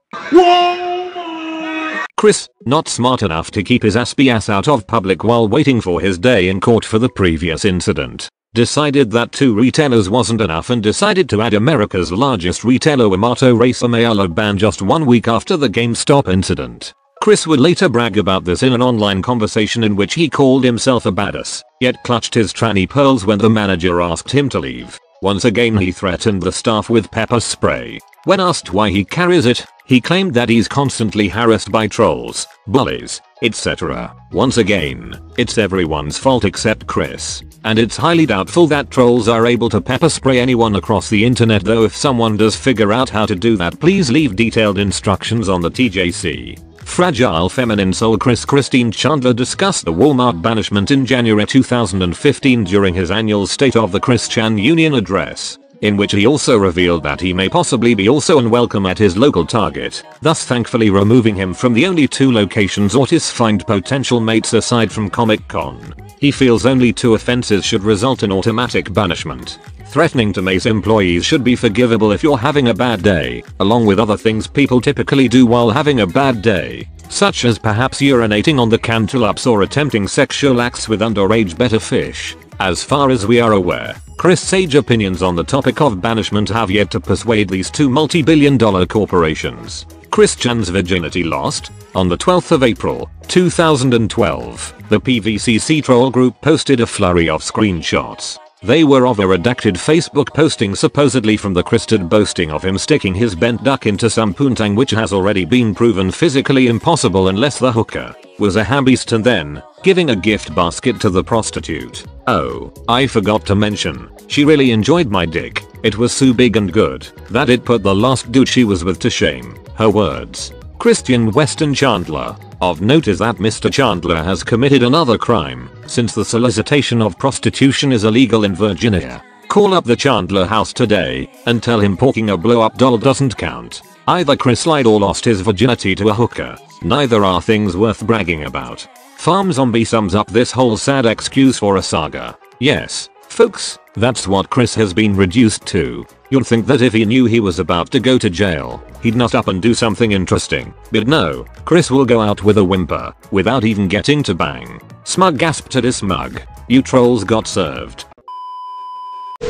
[SPEAKER 1] Chris, not smart enough to keep his aspy ass out of public while waiting for his day in court for the previous incident. Decided that two retailers wasn't enough and decided to add America's largest retailer Yamato Racer Mayala ban just one week after the GameStop incident. Chris would later brag about this in an online conversation in which he called himself a badass, yet clutched his tranny pearls when the manager asked him to leave. Once again he threatened the staff with pepper spray. When asked why he carries it, he claimed that he's constantly harassed by trolls, bullies, etc. Once again, it's everyone's fault except Chris. And it's highly doubtful that trolls are able to pepper spray anyone across the internet though if someone does figure out how to do that please leave detailed instructions on the TJC. Fragile feminine soul Chris Christine Chandler discussed the Walmart banishment in January 2015 during his annual State of the Christian Union address, in which he also revealed that he may possibly be also unwelcome at his local Target, thus thankfully removing him from the only two locations Otis find potential mates aside from Comic Con. He feels only two offenses should result in automatic banishment. Threatening to mace employees should be forgivable if you're having a bad day, along with other things people typically do while having a bad day, such as perhaps urinating on the cantaloupes or attempting sexual acts with underage betta fish. As far as we are aware, Chris' sage opinions on the topic of banishment have yet to persuade these two multi-billion dollar corporations. Chris Chan's virginity lost? On the 12th of April, 2012, the PVCC troll group posted a flurry of screenshots they were of a redacted Facebook posting supposedly from the Christed boasting of him sticking his bent duck into some poontang which has already been proven physically impossible unless the hooker was a hambeast and then giving a gift basket to the prostitute. Oh, I forgot to mention, she really enjoyed my dick. It was so big and good that it put the last dude she was with to shame. Her words. Christian Weston Chandler. Of note is that Mr. Chandler has committed another crime, since the solicitation of prostitution is illegal in Virginia. Call up the Chandler house today and tell him porking a blow up doll doesn't count. Either Chris lied or lost his virginity to a hooker. Neither are things worth bragging about. Farm Zombie sums up this whole sad excuse for a saga. Yes, folks, that's what Chris has been reduced to. You'd think that if he knew he was about to go to jail, he'd nut up and do something interesting. But no, Chris will go out with a whimper, without even getting to bang. Smug gasped at his smug. You trolls got served.
[SPEAKER 8] you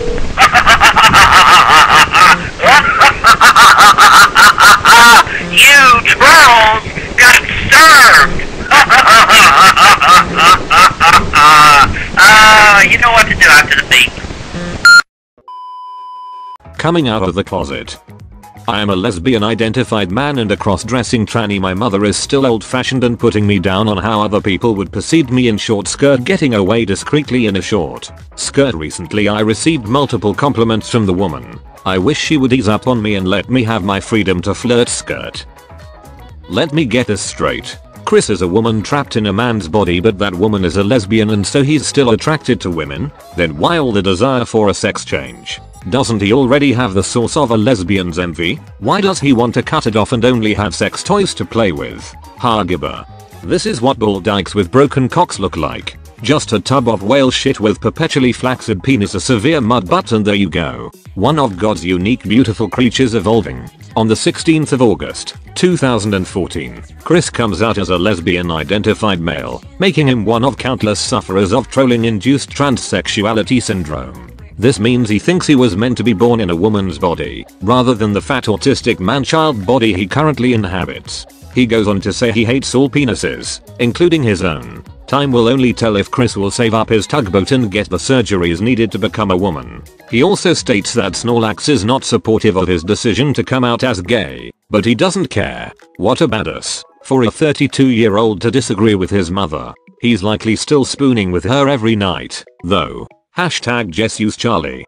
[SPEAKER 8] trolls got served! Uh, you know what to do after the beep.
[SPEAKER 1] Coming out of the closet. I am a lesbian identified man and a cross-dressing tranny my mother is still old fashioned and putting me down on how other people would perceive me in short skirt getting away discreetly in a short skirt recently I received multiple compliments from the woman. I wish she would ease up on me and let me have my freedom to flirt skirt. Let me get this straight. Chris is a woman trapped in a man's body but that woman is a lesbian and so he's still attracted to women? Then why all the desire for a sex change? Doesn't he already have the source of a lesbian's envy? Why does he want to cut it off and only have sex toys to play with? Hargibber. This is what bull dykes with broken cocks look like. Just a tub of whale shit with perpetually flaccid penis a severe mud butt and there you go. One of God's unique beautiful creatures evolving. On the 16th of August, 2014, Chris comes out as a lesbian identified male, making him one of countless sufferers of trolling induced transsexuality syndrome. This means he thinks he was meant to be born in a woman's body, rather than the fat autistic man-child body he currently inhabits. He goes on to say he hates all penises, including his own. Time will only tell if Chris will save up his tugboat and get the surgeries needed to become a woman. He also states that Snorlax is not supportive of his decision to come out as gay, but he doesn't care. What a badass. For a 32 year old to disagree with his mother. He's likely still spooning with her every night, though. Hashtag Jesus Charlie.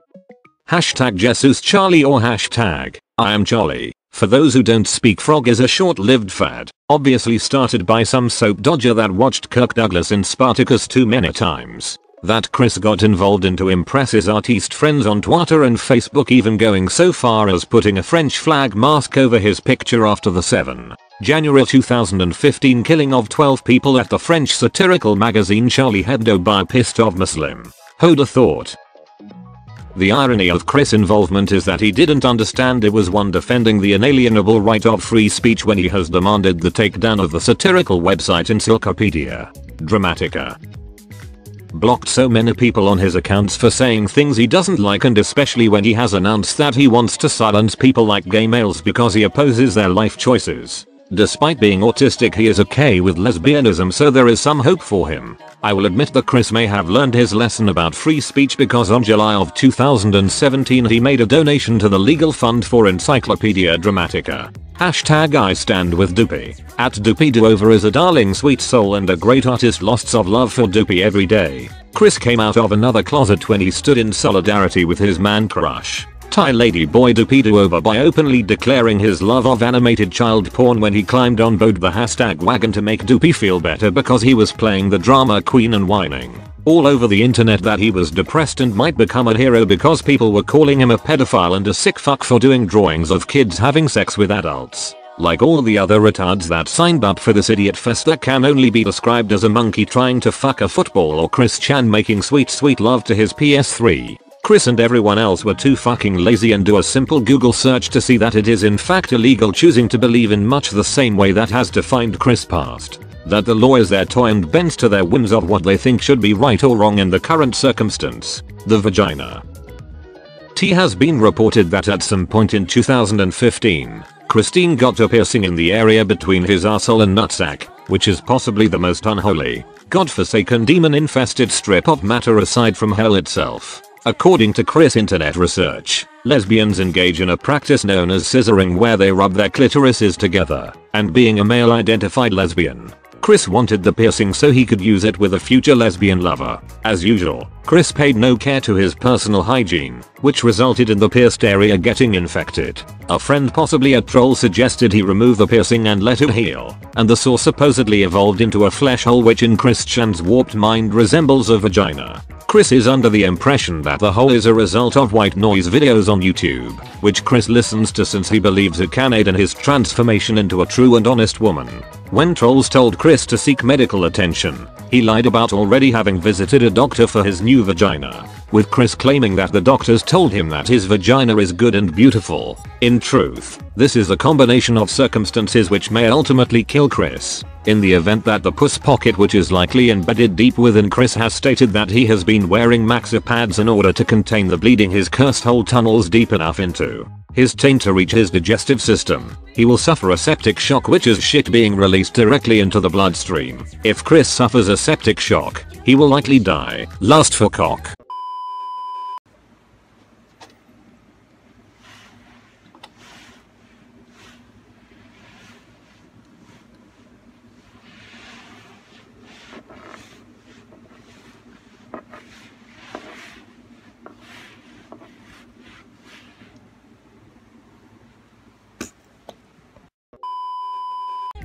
[SPEAKER 1] Hashtag Jesus Charlie or hashtag I am Charlie. For those who don't speak frog is a short-lived fad, obviously started by some soap dodger that watched Kirk Douglas in Spartacus too many times. That Chris got involved in to impress his artiste friends on Twitter and Facebook even going so far as putting a French flag mask over his picture after the 7 January 2015 killing of 12 people at the French satirical magazine Charlie Hebdo by pissed off Muslim. Who'da thought? The irony of Chris' involvement is that he didn't understand it was one defending the inalienable right of free speech when he has demanded the takedown of the satirical website Encyclopedia Dramatica. Blocked so many people on his accounts for saying things he doesn't like and especially when he has announced that he wants to silence people like gay males because he opposes their life choices. Despite being autistic he is okay with lesbianism so there is some hope for him. I will admit that Chris may have learned his lesson about free speech because on July of 2017 he made a donation to the legal fund for Encyclopedia Dramatica. Hashtag I stand with Doopy. At Doopy Doover is a darling sweet soul and a great artist lots of love for Doopy every day. Chris came out of another closet when he stood in solidarity with his man crush. Thai lady boy Doopy Doover by openly declaring his love of animated child porn when he climbed on board the hashtag wagon to make Doopy feel better because he was playing the drama queen and whining all over the internet that he was depressed and might become a hero because people were calling him a pedophile and a sick fuck for doing drawings of kids having sex with adults. Like all the other retards that signed up for this idiot fest that can only be described as a monkey trying to fuck a football or Chris Chan making sweet sweet love to his PS3. Chris and everyone else were too fucking lazy and do a simple google search to see that it is in fact illegal choosing to believe in much the same way that has defined Chris past. That the law is their toy and bends to their whims of what they think should be right or wrong in the current circumstance. The vagina. T has been reported that at some point in 2015, Christine got a piercing in the area between his arsehole and nutsack, which is possibly the most unholy, godforsaken demon-infested strip of matter aside from hell itself. According to Chris Internet Research, lesbians engage in a practice known as scissoring where they rub their clitorises together, and being a male identified lesbian, Chris wanted the piercing so he could use it with a future lesbian lover. As usual, Chris paid no care to his personal hygiene, which resulted in the pierced area getting infected. A friend possibly a troll suggested he remove the piercing and let it heal, and the sore supposedly evolved into a flesh hole which in Chris Chan's warped mind resembles a vagina. Chris is under the impression that the hole is a result of white noise videos on YouTube, which Chris listens to since he believes it can aid in his transformation into a true and honest woman. When trolls told Chris to seek medical attention, he lied about already having visited a doctor for his new vagina, with Chris claiming that the doctors told him that his vagina is good and beautiful. In truth, this is a combination of circumstances which may ultimately kill Chris. In the event that the puss pocket which is likely embedded deep within Chris has stated that he has been wearing maxi pads in order to contain the bleeding his cursed hole tunnels deep enough into his taint to reach his digestive system, he will suffer a septic shock which is shit being released directly into the bloodstream. If Chris suffers a septic shock, he will likely die. Last for cock.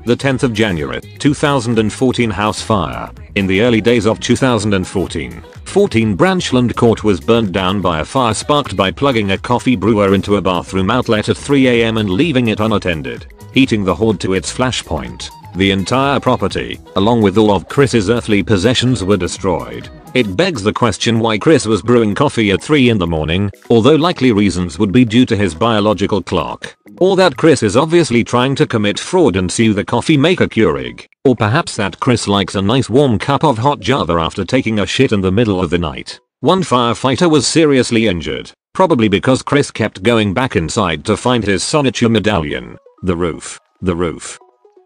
[SPEAKER 1] The 10th of January, 2014 house fire. In the early days of 2014, 14 Branchland Court was burned down by a fire sparked by plugging a coffee brewer into a bathroom outlet at 3am and leaving it unattended, heating the hoard to its flash point. The entire property, along with all of Chris's earthly possessions were destroyed. It begs the question why Chris was brewing coffee at 3 in the morning, although likely reasons would be due to his biological clock. Or that Chris is obviously trying to commit fraud and sue the coffee maker Keurig. Or perhaps that Chris likes a nice warm cup of hot java after taking a shit in the middle of the night. One firefighter was seriously injured, probably because Chris kept going back inside to find his Sonichu medallion. The roof. The roof.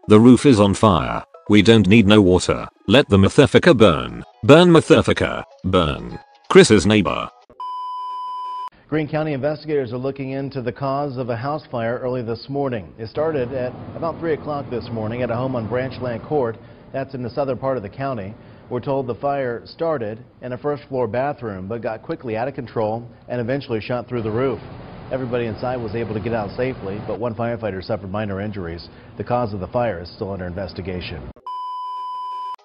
[SPEAKER 1] The roof is on fire. We don't need no water. Let the Motherfucker burn. Burn Motherfucker. Burn. Chris's neighbor.
[SPEAKER 11] Greene County investigators are looking into the cause of a house fire early this morning. It started at about 3 o'clock this morning at a home on Branchland Court. That's in the southern part of the county. We're told the fire started in a first floor bathroom but got quickly out of control and eventually shot through the roof. Everybody inside was able to get out safely, but one firefighter suffered minor injuries. The cause of the fire is still under investigation.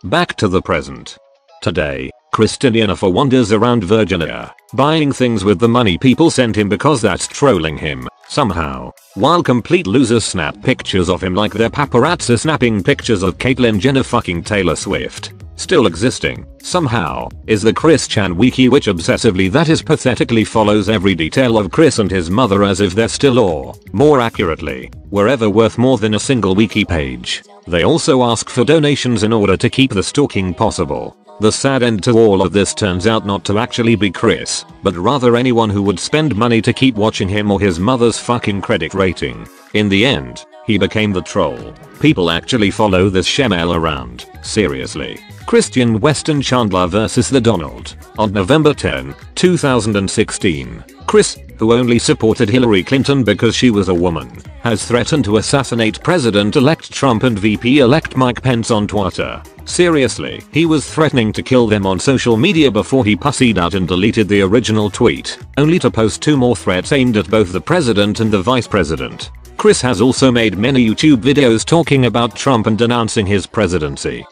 [SPEAKER 1] Back to the present. Today, Christinianofer wanders around Virginia, buying things with the money people sent him because that's trolling him, somehow. While complete losers snap pictures of him like they're paparazzi snapping pictures of Caitlyn Jenner fucking Taylor Swift. Still existing, somehow, is the Chris Chan wiki which obsessively that is pathetically follows every detail of Chris and his mother as if they're still or, more accurately, were ever worth more than a single wiki page. They also ask for donations in order to keep the stalking possible. The sad end to all of this turns out not to actually be Chris, but rather anyone who would spend money to keep watching him or his mother's fucking credit rating. In the end, he became the troll. People actually follow this shemale around, seriously. Christian Weston Chandler vs the Donald. On November 10, 2016, Chris, who only supported Hillary Clinton because she was a woman, has threatened to assassinate President-elect Trump and VP-elect Mike Pence on Twitter. Seriously, he was threatening to kill them on social media before he pussied out and deleted the original tweet, only to post two more threats aimed at both the president and the vice president. Chris has also made many YouTube videos talking about Trump and denouncing his presidency.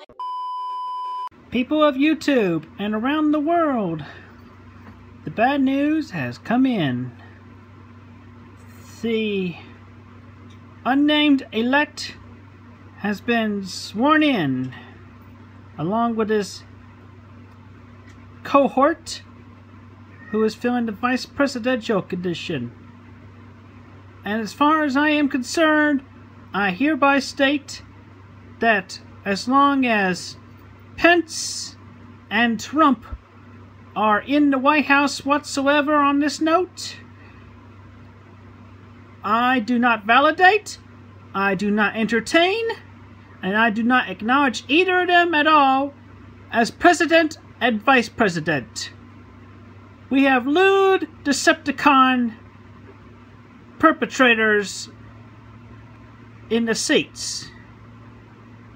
[SPEAKER 2] People of YouTube and around the world, the bad news has come in. The unnamed elect has been sworn in along with his cohort who is filling the vice presidential condition. And as far as I am concerned, I hereby state that as long as Pence and Trump are in the White House whatsoever on this note, I do not validate, I do not entertain, and I do not acknowledge either of them at all as president and vice president. We have lewd Decepticon perpetrators in the seats.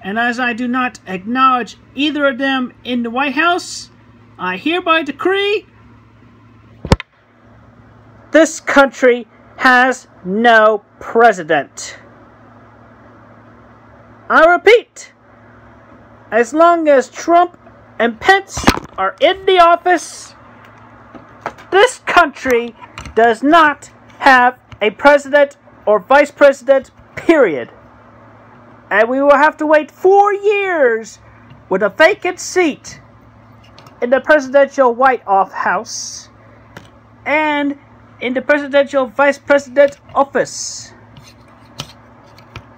[SPEAKER 12] And as I do not acknowledge either of them in the White House, I hereby decree this country has no president. I repeat, as long as Trump and Pence are in the office, this country does not have a president or vice president, period. And we will have to wait four years with a vacant seat in the presidential White House and in the presidential vice president office.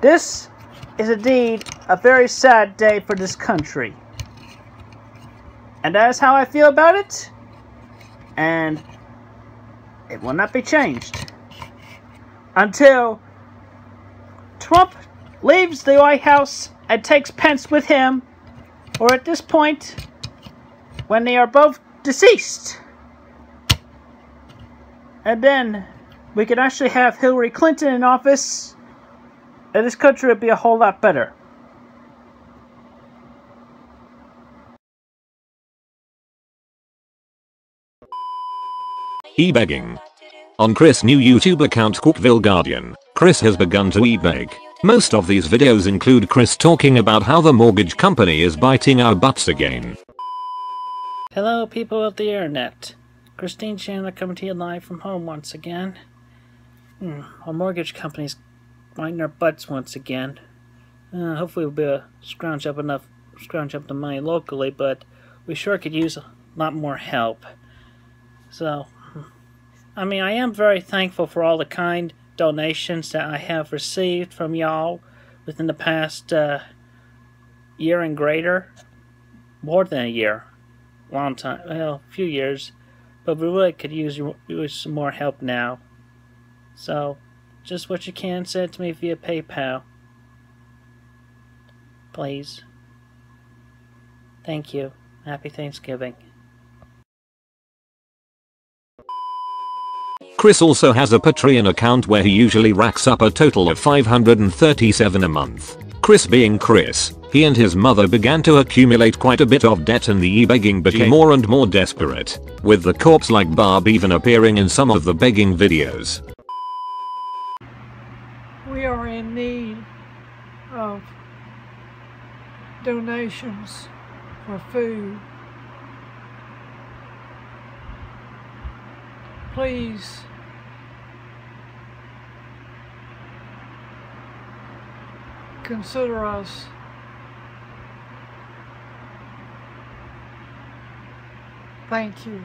[SPEAKER 12] This is indeed a very sad day for this country. And that is how I feel about it. And it will not be changed until Trump leaves the White House and takes Pence with him, or at this point, when they are both deceased. And then we could actually have Hillary Clinton in office, and this country would be a whole lot better.
[SPEAKER 1] E-begging. On Chris' new YouTube account Cookville Guardian, Chris has begun to e-beg. Most of these videos include Chris talking about how the mortgage company is biting our butts again.
[SPEAKER 12] Hello people of the internet. Christine Chandler coming to you live from home once again. Hmm, our mortgage company's biting our butts once again. Uh, hopefully we'll be able to scrounge up enough, scrounge up the money locally, but we sure could use a lot more help. So, I mean, I am very thankful for all the kind donations that I have received from y'all within the past uh, year and greater. More than a year. Long time. Well, a few years. But we really could use, use some more help now. So, just what you can send to me via PayPal. Please. Thank you. Happy Thanksgiving.
[SPEAKER 1] Chris also has a Patreon account where he usually racks up a total of 537 a month. Chris being Chris, he and his mother began to accumulate quite a bit of debt and the e-begging became more and more desperate, with the corpse-like Barb even appearing in some of the begging videos.
[SPEAKER 13] We are in need of donations for food. Please consider us Thank you.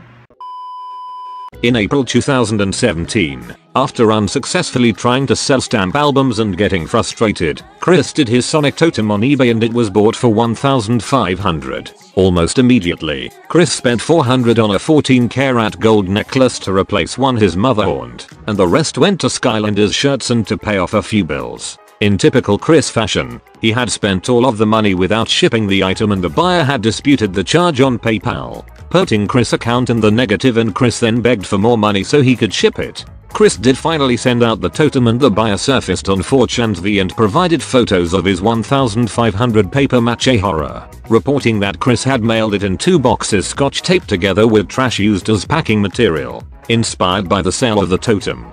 [SPEAKER 1] In April 2017, after unsuccessfully trying to sell stamp albums and getting frustrated, Chris did his Sonic Totem on eBay and it was bought for 1500 Almost immediately, Chris spent 400 on a 14 karat gold necklace to replace one his mother owned, and the rest went to Skylanders shirts and to pay off a few bills. In typical Chris fashion, he had spent all of the money without shipping the item and the buyer had disputed the charge on PayPal, putting Chris' account in the negative and Chris then begged for more money so he could ship it. Chris did finally send out the totem and the buyer surfaced on 4chan and provided photos of his 1500 paper mache horror, reporting that Chris had mailed it in two boxes scotch taped together with trash used as packing material, inspired by the sale of the totem.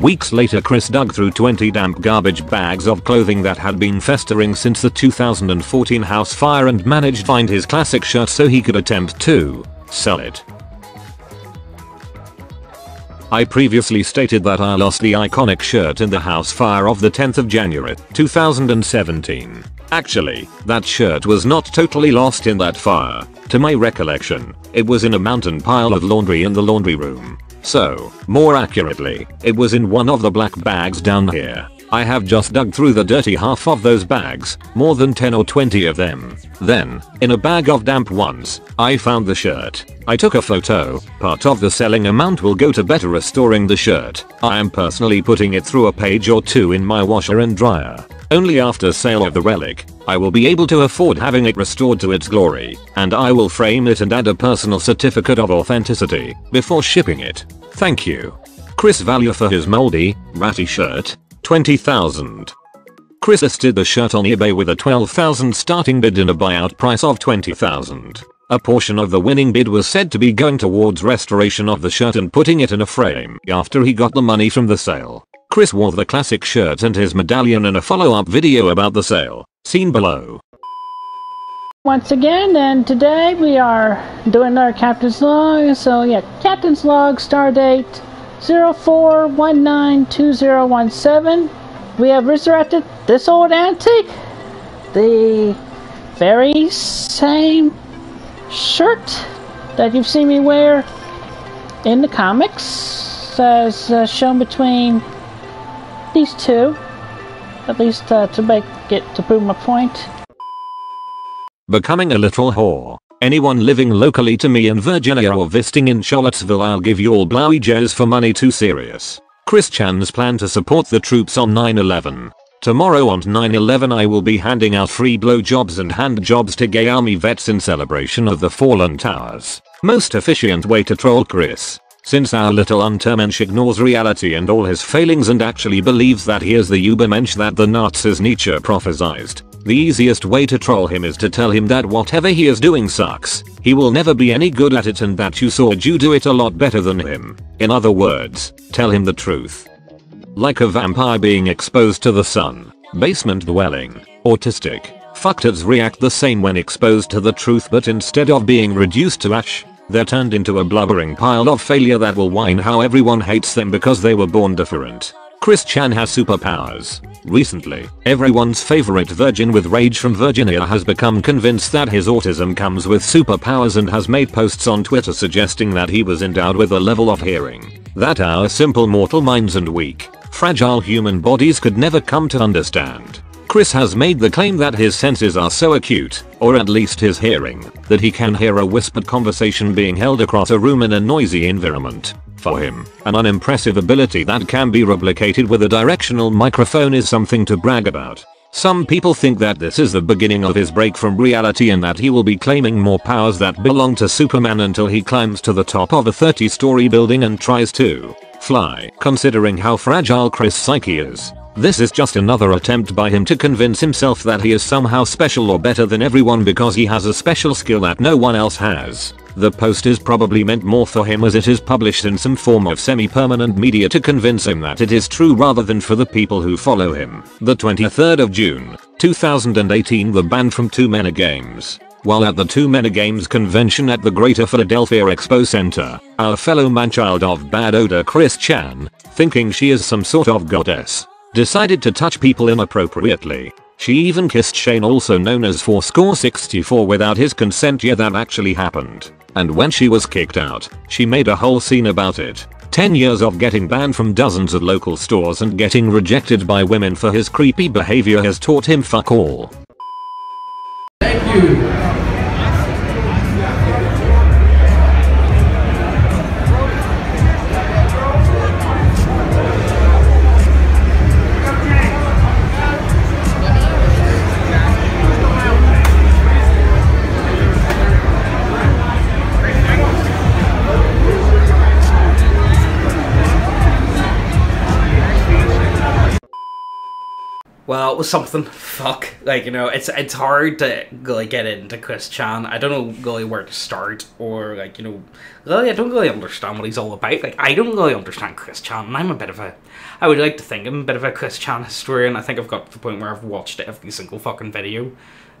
[SPEAKER 1] Weeks later Chris dug through 20 damp garbage bags of clothing that had been festering since the 2014 house fire and managed to find his classic shirt so he could attempt to sell it. I previously stated that I lost the iconic shirt in the house fire of the 10th of January 2017. Actually, that shirt was not totally lost in that fire. To my recollection, it was in a mountain pile of laundry in the laundry room. So, more accurately, it was in one of the black bags down here. I have just dug through the dirty half of those bags, more than 10 or 20 of them. Then, in a bag of damp ones, I found the shirt. I took a photo, part of the selling amount will go to better restoring the shirt. I am personally putting it through a page or two in my washer and dryer. Only after sale of the relic, I will be able to afford having it restored to its glory, and I will frame it and add a personal certificate of authenticity before shipping it. Thank you. Chris Value for his moldy, ratty shirt, 20,000. Chris listed the shirt on eBay with a 12,000 starting bid and a buyout price of 20,000. A portion of the winning bid was said to be going towards restoration of the shirt and putting it in a frame after he got the money from the sale. Chris wore the classic shirt and his medallion in a follow-up video about the sale, seen below.
[SPEAKER 12] Once again, and today we are doing our captain's log. So yeah, captain's log, star date 04192017. We have resurrected this old antique, the very same shirt that you've seen me wear in the comics, as uh, shown between these two, at least uh, to make it to prove my point.
[SPEAKER 1] Becoming a little whore. Anyone living locally to me in Virginia or visiting in Charlottesville I'll give you all blowy jays for money too serious. Chris Chan's plan to support the troops on 9-11. Tomorrow on 9-11 I will be handing out free blowjobs and hand jobs to gay army vets in celebration of the fallen towers. Most efficient way to troll Chris. Since our little untermensch ignores reality and all his failings and actually believes that he is the Ubermensch that the Nazis Nietzsche prophesized, the easiest way to troll him is to tell him that whatever he is doing sucks, he will never be any good at it and that you saw Jew do it a lot better than him. In other words, tell him the truth. Like a vampire being exposed to the sun, basement dwelling, autistic, fucktards react the same when exposed to the truth but instead of being reduced to ash, they're turned into a blubbering pile of failure that will whine how everyone hates them because they were born different. Chris Chan has superpowers. Recently, everyone's favorite virgin with rage from Virginia has become convinced that his autism comes with superpowers and has made posts on Twitter suggesting that he was endowed with a level of hearing that our simple mortal minds and weak, fragile human bodies could never come to understand. Chris has made the claim that his senses are so acute, or at least his hearing, that he can hear a whispered conversation being held across a room in a noisy environment. For him, an unimpressive ability that can be replicated with a directional microphone is something to brag about. Some people think that this is the beginning of his break from reality and that he will be claiming more powers that belong to Superman until he climbs to the top of a 30 story building and tries to fly. Considering how fragile Chris' psyche is, this is just another attempt by him to convince himself that he is somehow special or better than everyone because he has a special skill that no one else has. The post is probably meant more for him as it is published in some form of semi-permanent media to convince him that it is true rather than for the people who follow him. The 23rd of June, 2018 the ban from Too Many Games. While at the Too Many Games convention at the Greater Philadelphia Expo Center, our fellow manchild of bad odor Chris Chan, thinking she is some sort of goddess, decided to touch people inappropriately. She even kissed Shane also known as Fourscore 64 without his consent yeah that actually happened. And when she was kicked out, she made a whole scene about it. 10 years of getting banned from dozens of local stores and getting rejected by women for his creepy behavior has taught him fuck all.
[SPEAKER 14] Thank you.
[SPEAKER 15] Well, it was something. Fuck. Like, you know, it's it's hard to really get into Chris Chan. I don't know really where to start or like, you know, really I don't really understand what he's all about. Like I don't really understand Chris Chan and I'm a bit of a I would like to think I'm a bit of a Chris Chan historian. I think I've got to the point where I've watched every single fucking video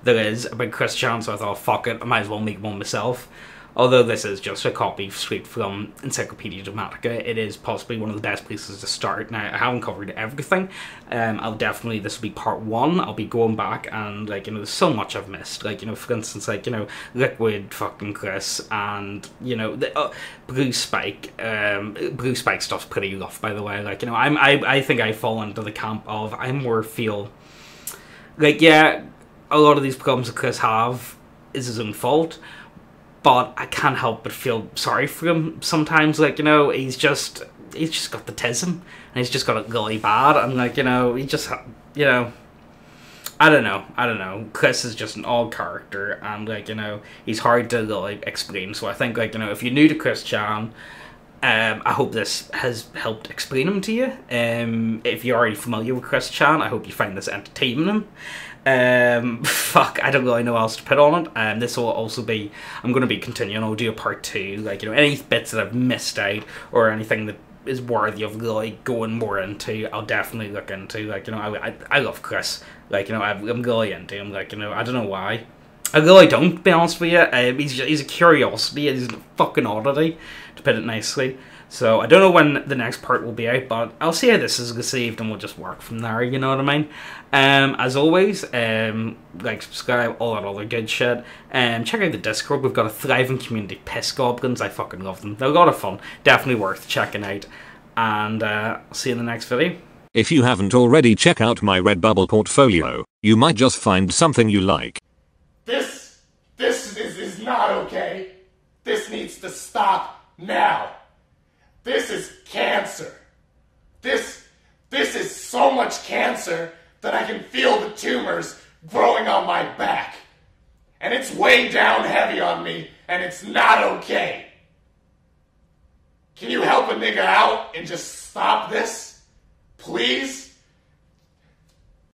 [SPEAKER 15] there is about Chris Chan, so I thought fuck it, I might as well make one myself. Although this is just a copy straight from Encyclopedia Dramatica, it is possibly one of the best places to start. Now, I haven't covered everything. Um, I'll definitely, this will be part one. I'll be going back and, like, you know, there's so much I've missed. Like, you know, for instance, like, you know, Liquid fucking Chris and, you know, the, uh, Blue Spike. Um, Blue Spike stuff's pretty rough, by the way. Like, you know, I'm, I, I think I fall into the camp of, I more feel, like, yeah, a lot of these problems that Chris have is his own fault but I can't help but feel sorry for him sometimes. Like you know, he's just he's just got the tism and he's just got it really bad. And like you know, he just you know. I don't know. I don't know. Chris is just an odd character, and like you know, he's hard to like explain. So I think like you know, if you're new to Chris Chan, Um, I hope this has helped explain him to you. Um, if you're already familiar with Chris Chan, I hope you find this entertaining. Um, fuck, I don't really know what else to put on it. Um, this will also be, I'm going to be continuing. I'll do a part two. Like you know, any bits that I've missed out or anything that is worthy of like going more into, I'll definitely look into. Like you know, I I, I love Chris. Like you know, I'm, I'm really into him. Like you know, I don't know why. I really don't, be honest with you. Um, he's, he's a curiosity, he's a fucking oddity, to put it nicely. So I don't know when the next part will be out, but I'll see how this is received and we'll just work from there, you know what I mean? Um, as always, um, like, subscribe, all that other good shit. Um, check out the Discord, we've got a thriving community, Piss Goblins, I fucking love them. They're a lot of fun, definitely worth checking out. And uh, see you in the next video.
[SPEAKER 1] If you haven't already, check out my Redbubble portfolio. You might just find something you like.
[SPEAKER 16] This, this is, is not okay. This needs to stop now. This is cancer. This, this is so much cancer that I can feel the tumors growing on my back. And it's way down heavy on me, and it's not okay. Can you help a nigga out and just stop this? Please?